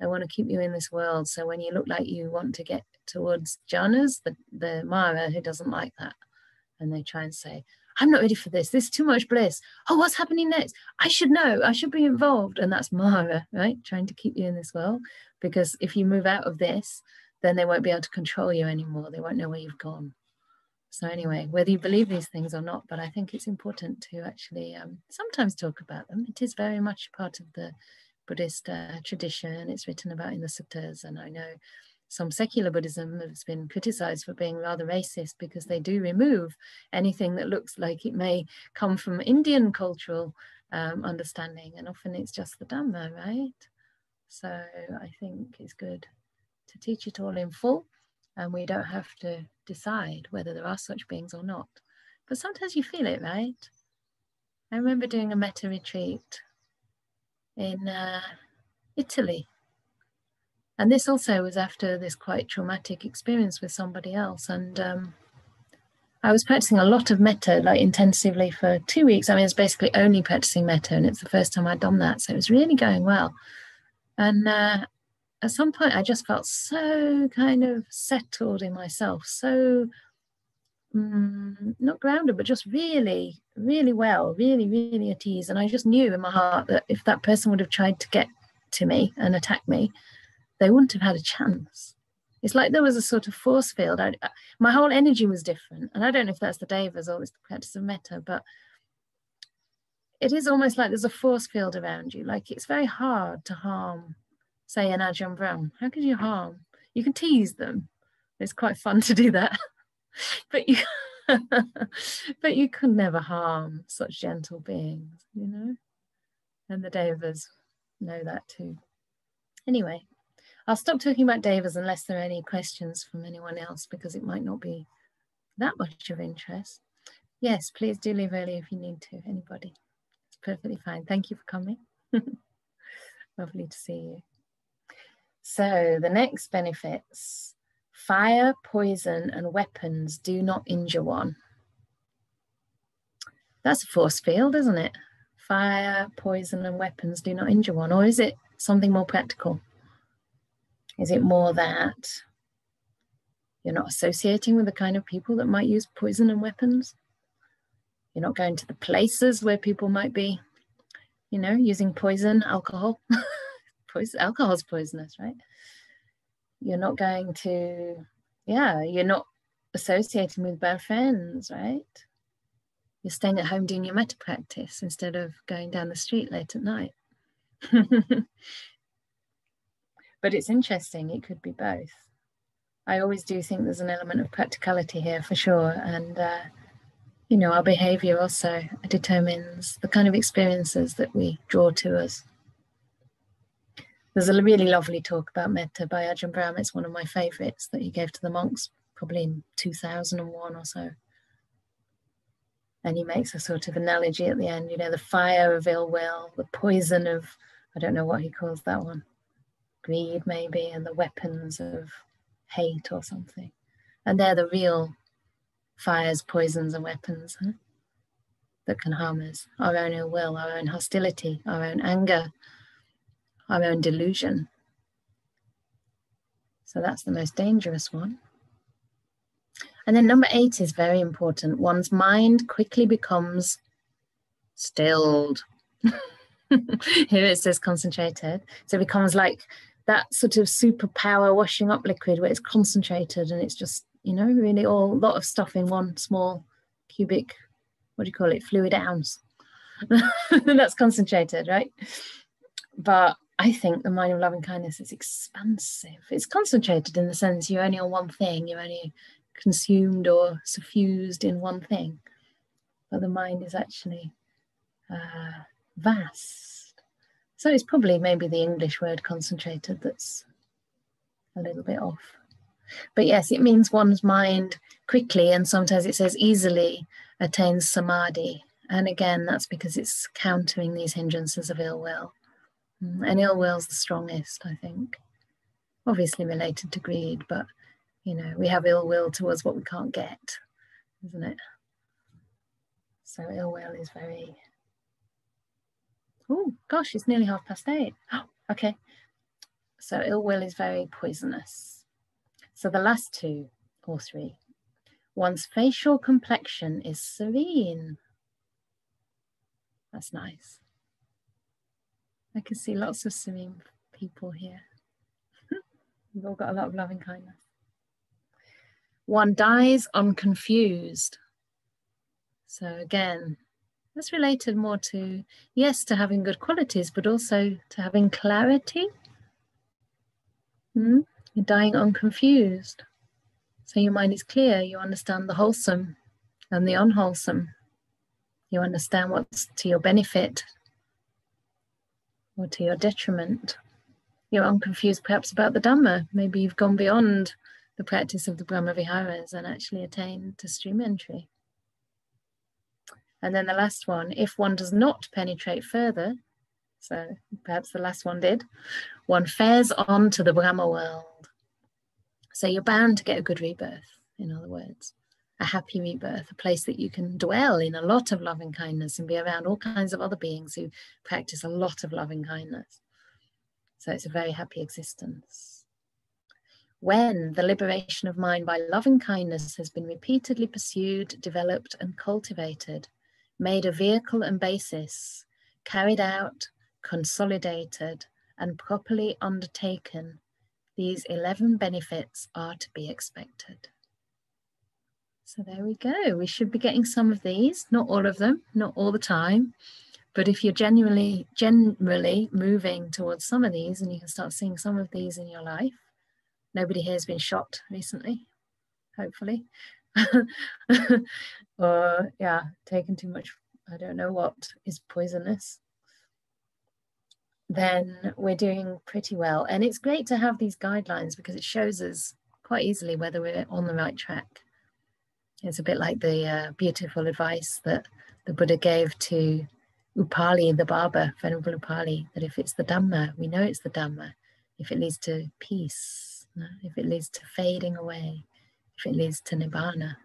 They want to keep you in this world. So when you look like you want to get towards jhanas, the, the Mara who doesn't like that, and they try and say, I'm not ready for this. This is too much bliss. Oh, what's happening next? I should know. I should be involved. And that's Mara, right? Trying to keep you in this world. Because if you move out of this, then they won't be able to control you anymore. They won't know where you've gone. So anyway, whether you believe these things or not, but I think it's important to actually um, sometimes talk about them. It is very much part of the Buddhist uh, tradition. It's written about in the suttas, and I know some secular Buddhism has been criticized for being rather racist because they do remove anything that looks like it may come from Indian cultural um, understanding, and often it's just the Dhamma, right? So I think it's good to teach it all in full and we don't have to decide whether there are such beings or not. But sometimes you feel it, right? I remember doing a metta retreat in uh, Italy. And this also was after this quite traumatic experience with somebody else. And um, I was practicing a lot of metta, like intensively for two weeks. I mean, it's basically only practicing metta, and it's the first time I'd done that. So it was really going well. And uh, at some point I just felt so kind of settled in myself, so um, not grounded, but just really, really well, really, really at ease. And I just knew in my heart that if that person would have tried to get to me and attack me, they wouldn't have had a chance. It's like there was a sort of force field. I, my whole energy was different. And I don't know if that's the Devas or it's the practice of metta, but it is almost like there's a force field around you. Like it's very hard to harm say an Ajahn Brahm? How could you harm? You can tease them. It's quite fun to do that. but you but you could never harm such gentle beings, you know? And the Devas know that too. Anyway, I'll stop talking about Devas unless there are any questions from anyone else because it might not be that much of interest. Yes, please do leave early if you need to, anybody. It's perfectly fine. Thank you for coming. Lovely to see you. So the next benefits fire, poison, and weapons do not injure one. That's a force field, isn't it? Fire, poison, and weapons do not injure one. Or is it something more practical? Is it more that you're not associating with the kind of people that might use poison and weapons? You're not going to the places where people might be, you know, using poison, alcohol. poison, alcohol's poisonous, right? You're not going to, yeah, you're not associating with bad friends, right? You're staying at home doing your metta practice instead of going down the street late at night. but it's interesting, it could be both. I always do think there's an element of practicality here for sure. And, uh, you know, our behavior also determines the kind of experiences that we draw to us. There's a really lovely talk about metta by Ajahn Brahm. It's one of my favorites that he gave to the monks probably in 2001 or so. And he makes a sort of analogy at the end, you know, the fire of ill will, the poison of, I don't know what he calls that one, greed maybe, and the weapons of hate or something. And they're the real fires, poisons, and weapons huh? that can harm us our own ill will, our own hostility, our own anger, our own delusion. So that's the most dangerous one. And then number eight is very important. One's mind quickly becomes stilled. Here it says concentrated. So it becomes like that sort of superpower washing up liquid where it's concentrated and it's just, you know, really all a lot of stuff in one small cubic, what do you call it, fluid ounce. That's concentrated, right? But I think the mind of loving kindness is expansive. It's concentrated in the sense you're only on one thing, you're only consumed or suffused in one thing. But the mind is actually uh, vast. So it's probably maybe the English word concentrated that's a little bit off. But yes, it means one's mind quickly and sometimes it says easily attains samadhi. And again, that's because it's countering these hindrances of ill will. Mm, and ill will's the strongest, I think. Obviously related to greed, but you know, we have ill will towards what we can't get, isn't it? So ill will is very, oh gosh, it's nearly half past eight. Oh, okay. So ill will is very poisonous. So the last two or three, one's facial complexion is serene. That's nice. I can see lots of serene people here. We've all got a lot of loving kindness. One dies unconfused. So again, that's related more to, yes, to having good qualities, but also to having clarity. Hmm? You're dying unconfused. So your mind is clear. You understand the wholesome and the unwholesome. You understand what's to your benefit or to your detriment. You're unconfused perhaps about the Dhamma. Maybe you've gone beyond the practice of the Brahma Viharas and actually attained to stream entry. And then the last one, if one does not penetrate further, so perhaps the last one did, one fares on to the Brahma world. So you're bound to get a good rebirth, in other words, a happy rebirth, a place that you can dwell in a lot of loving kindness and be around all kinds of other beings who practice a lot of loving kindness. So it's a very happy existence when the liberation of mind by loving kindness has been repeatedly pursued, developed, and cultivated, made a vehicle and basis, carried out, consolidated, and properly undertaken, these 11 benefits are to be expected. So there we go. We should be getting some of these, not all of them, not all the time. But if you're genuinely, generally moving towards some of these and you can start seeing some of these in your life, nobody here has been shot recently, hopefully. or, yeah, taken too much, I don't know what is poisonous, then we're doing pretty well. And it's great to have these guidelines because it shows us quite easily whether we're on the right track. It's a bit like the uh, beautiful advice that the Buddha gave to Upali, the barber, Venerable Upali, that if it's the Dhamma, we know it's the Dhamma. If it leads to peace, if it leads to fading away, if it leads to nibbana,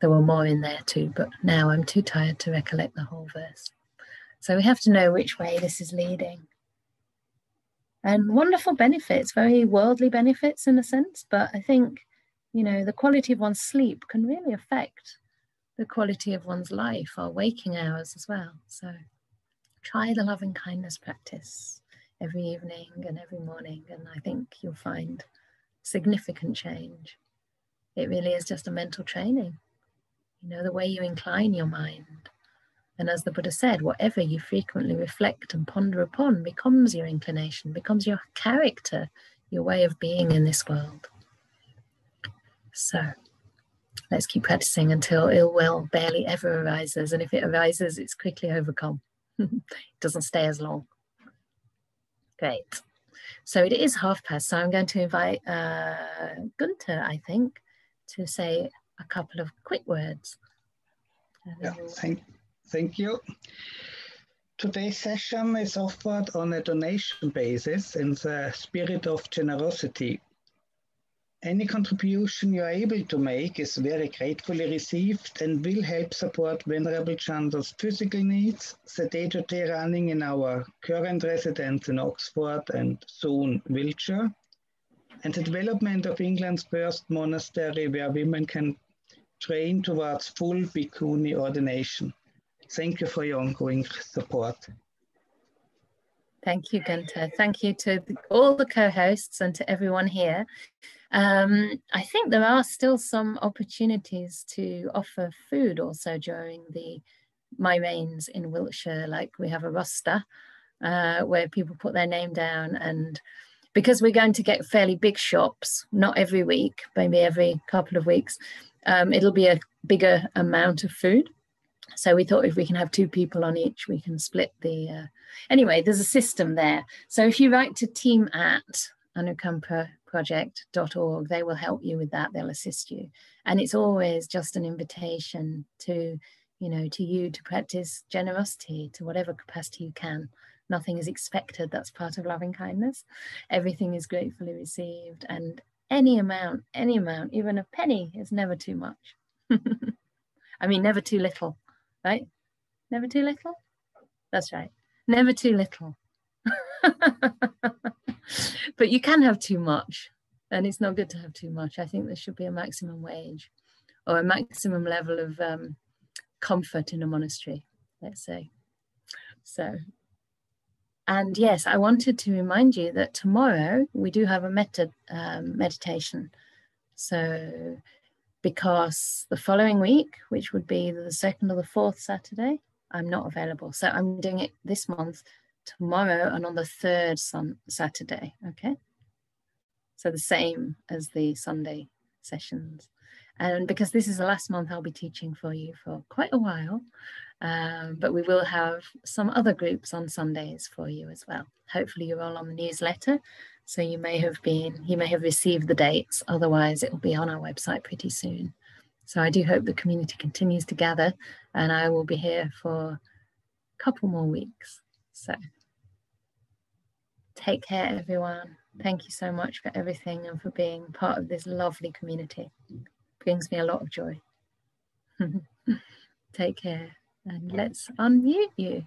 there were more in there too, but now I'm too tired to recollect the whole verse. So we have to know which way this is leading. And wonderful benefits, very worldly benefits in a sense, but I think, you know, the quality of one's sleep can really affect the quality of one's life, our waking hours as well. So try the loving kindness practice every evening and every morning, and I think you'll find significant change. It really is just a mental training, you know, the way you incline your mind. And as the Buddha said, whatever you frequently reflect and ponder upon becomes your inclination, becomes your character, your way of being in this world. So let's keep practicing until ill will barely ever arises. And if it arises, it's quickly overcome. it doesn't stay as long. Great. So it is half past. So I'm going to invite uh, Gunter, I think, to say a couple of quick words. Yeah, thank, thank you. Today's session is offered on a donation basis in the spirit of generosity. Any contribution you are able to make is very gratefully received and will help support Venerable Candā's physical needs, the day-to-day running in our current residence in Oxford and soon Wiltshire, and the development of England's first monastery where women can train towards full bhikkhuni ordination. Thank you for your ongoing support. Thank you, Gunther. Thank you to all the co-hosts and to everyone here. Um, I think there are still some opportunities to offer food also during the My Rains in Wiltshire. Like we have a roster uh, where people put their name down and because we're going to get fairly big shops, not every week, maybe every couple of weeks, um, it'll be a bigger amount of food. So we thought if we can have two people on each, we can split the. Uh... Anyway, there's a system there. So if you write to team at anukampa they will help you with that. They'll assist you, and it's always just an invitation to, you know, to you to practice generosity to whatever capacity you can. Nothing is expected. That's part of loving kindness. Everything is gratefully received, and any amount, any amount, even a penny is never too much. I mean, never too little, right? Never too little? That's right. Never too little. but you can have too much, and it's not good to have too much. I think there should be a maximum wage or a maximum level of um, comfort in a monastery, let's say. So and yes, I wanted to remind you that tomorrow we do have a metta um, meditation. So, because the following week, which would be the second or the fourth Saturday, I'm not available. So I'm doing it this month, tomorrow, and on the third sun Saturday. Okay. So the same as the Sunday sessions. And because this is the last month I'll be teaching for you for quite a while, um, but we will have some other groups on Sundays for you as well. Hopefully you're all on the newsletter. So you may have been, you may have received the dates. Otherwise it will be on our website pretty soon. So I do hope the community continues to gather and I will be here for a couple more weeks. So take care everyone. Thank you so much for everything and for being part of this lovely community. It brings me a lot of joy. take care and let's unmute you.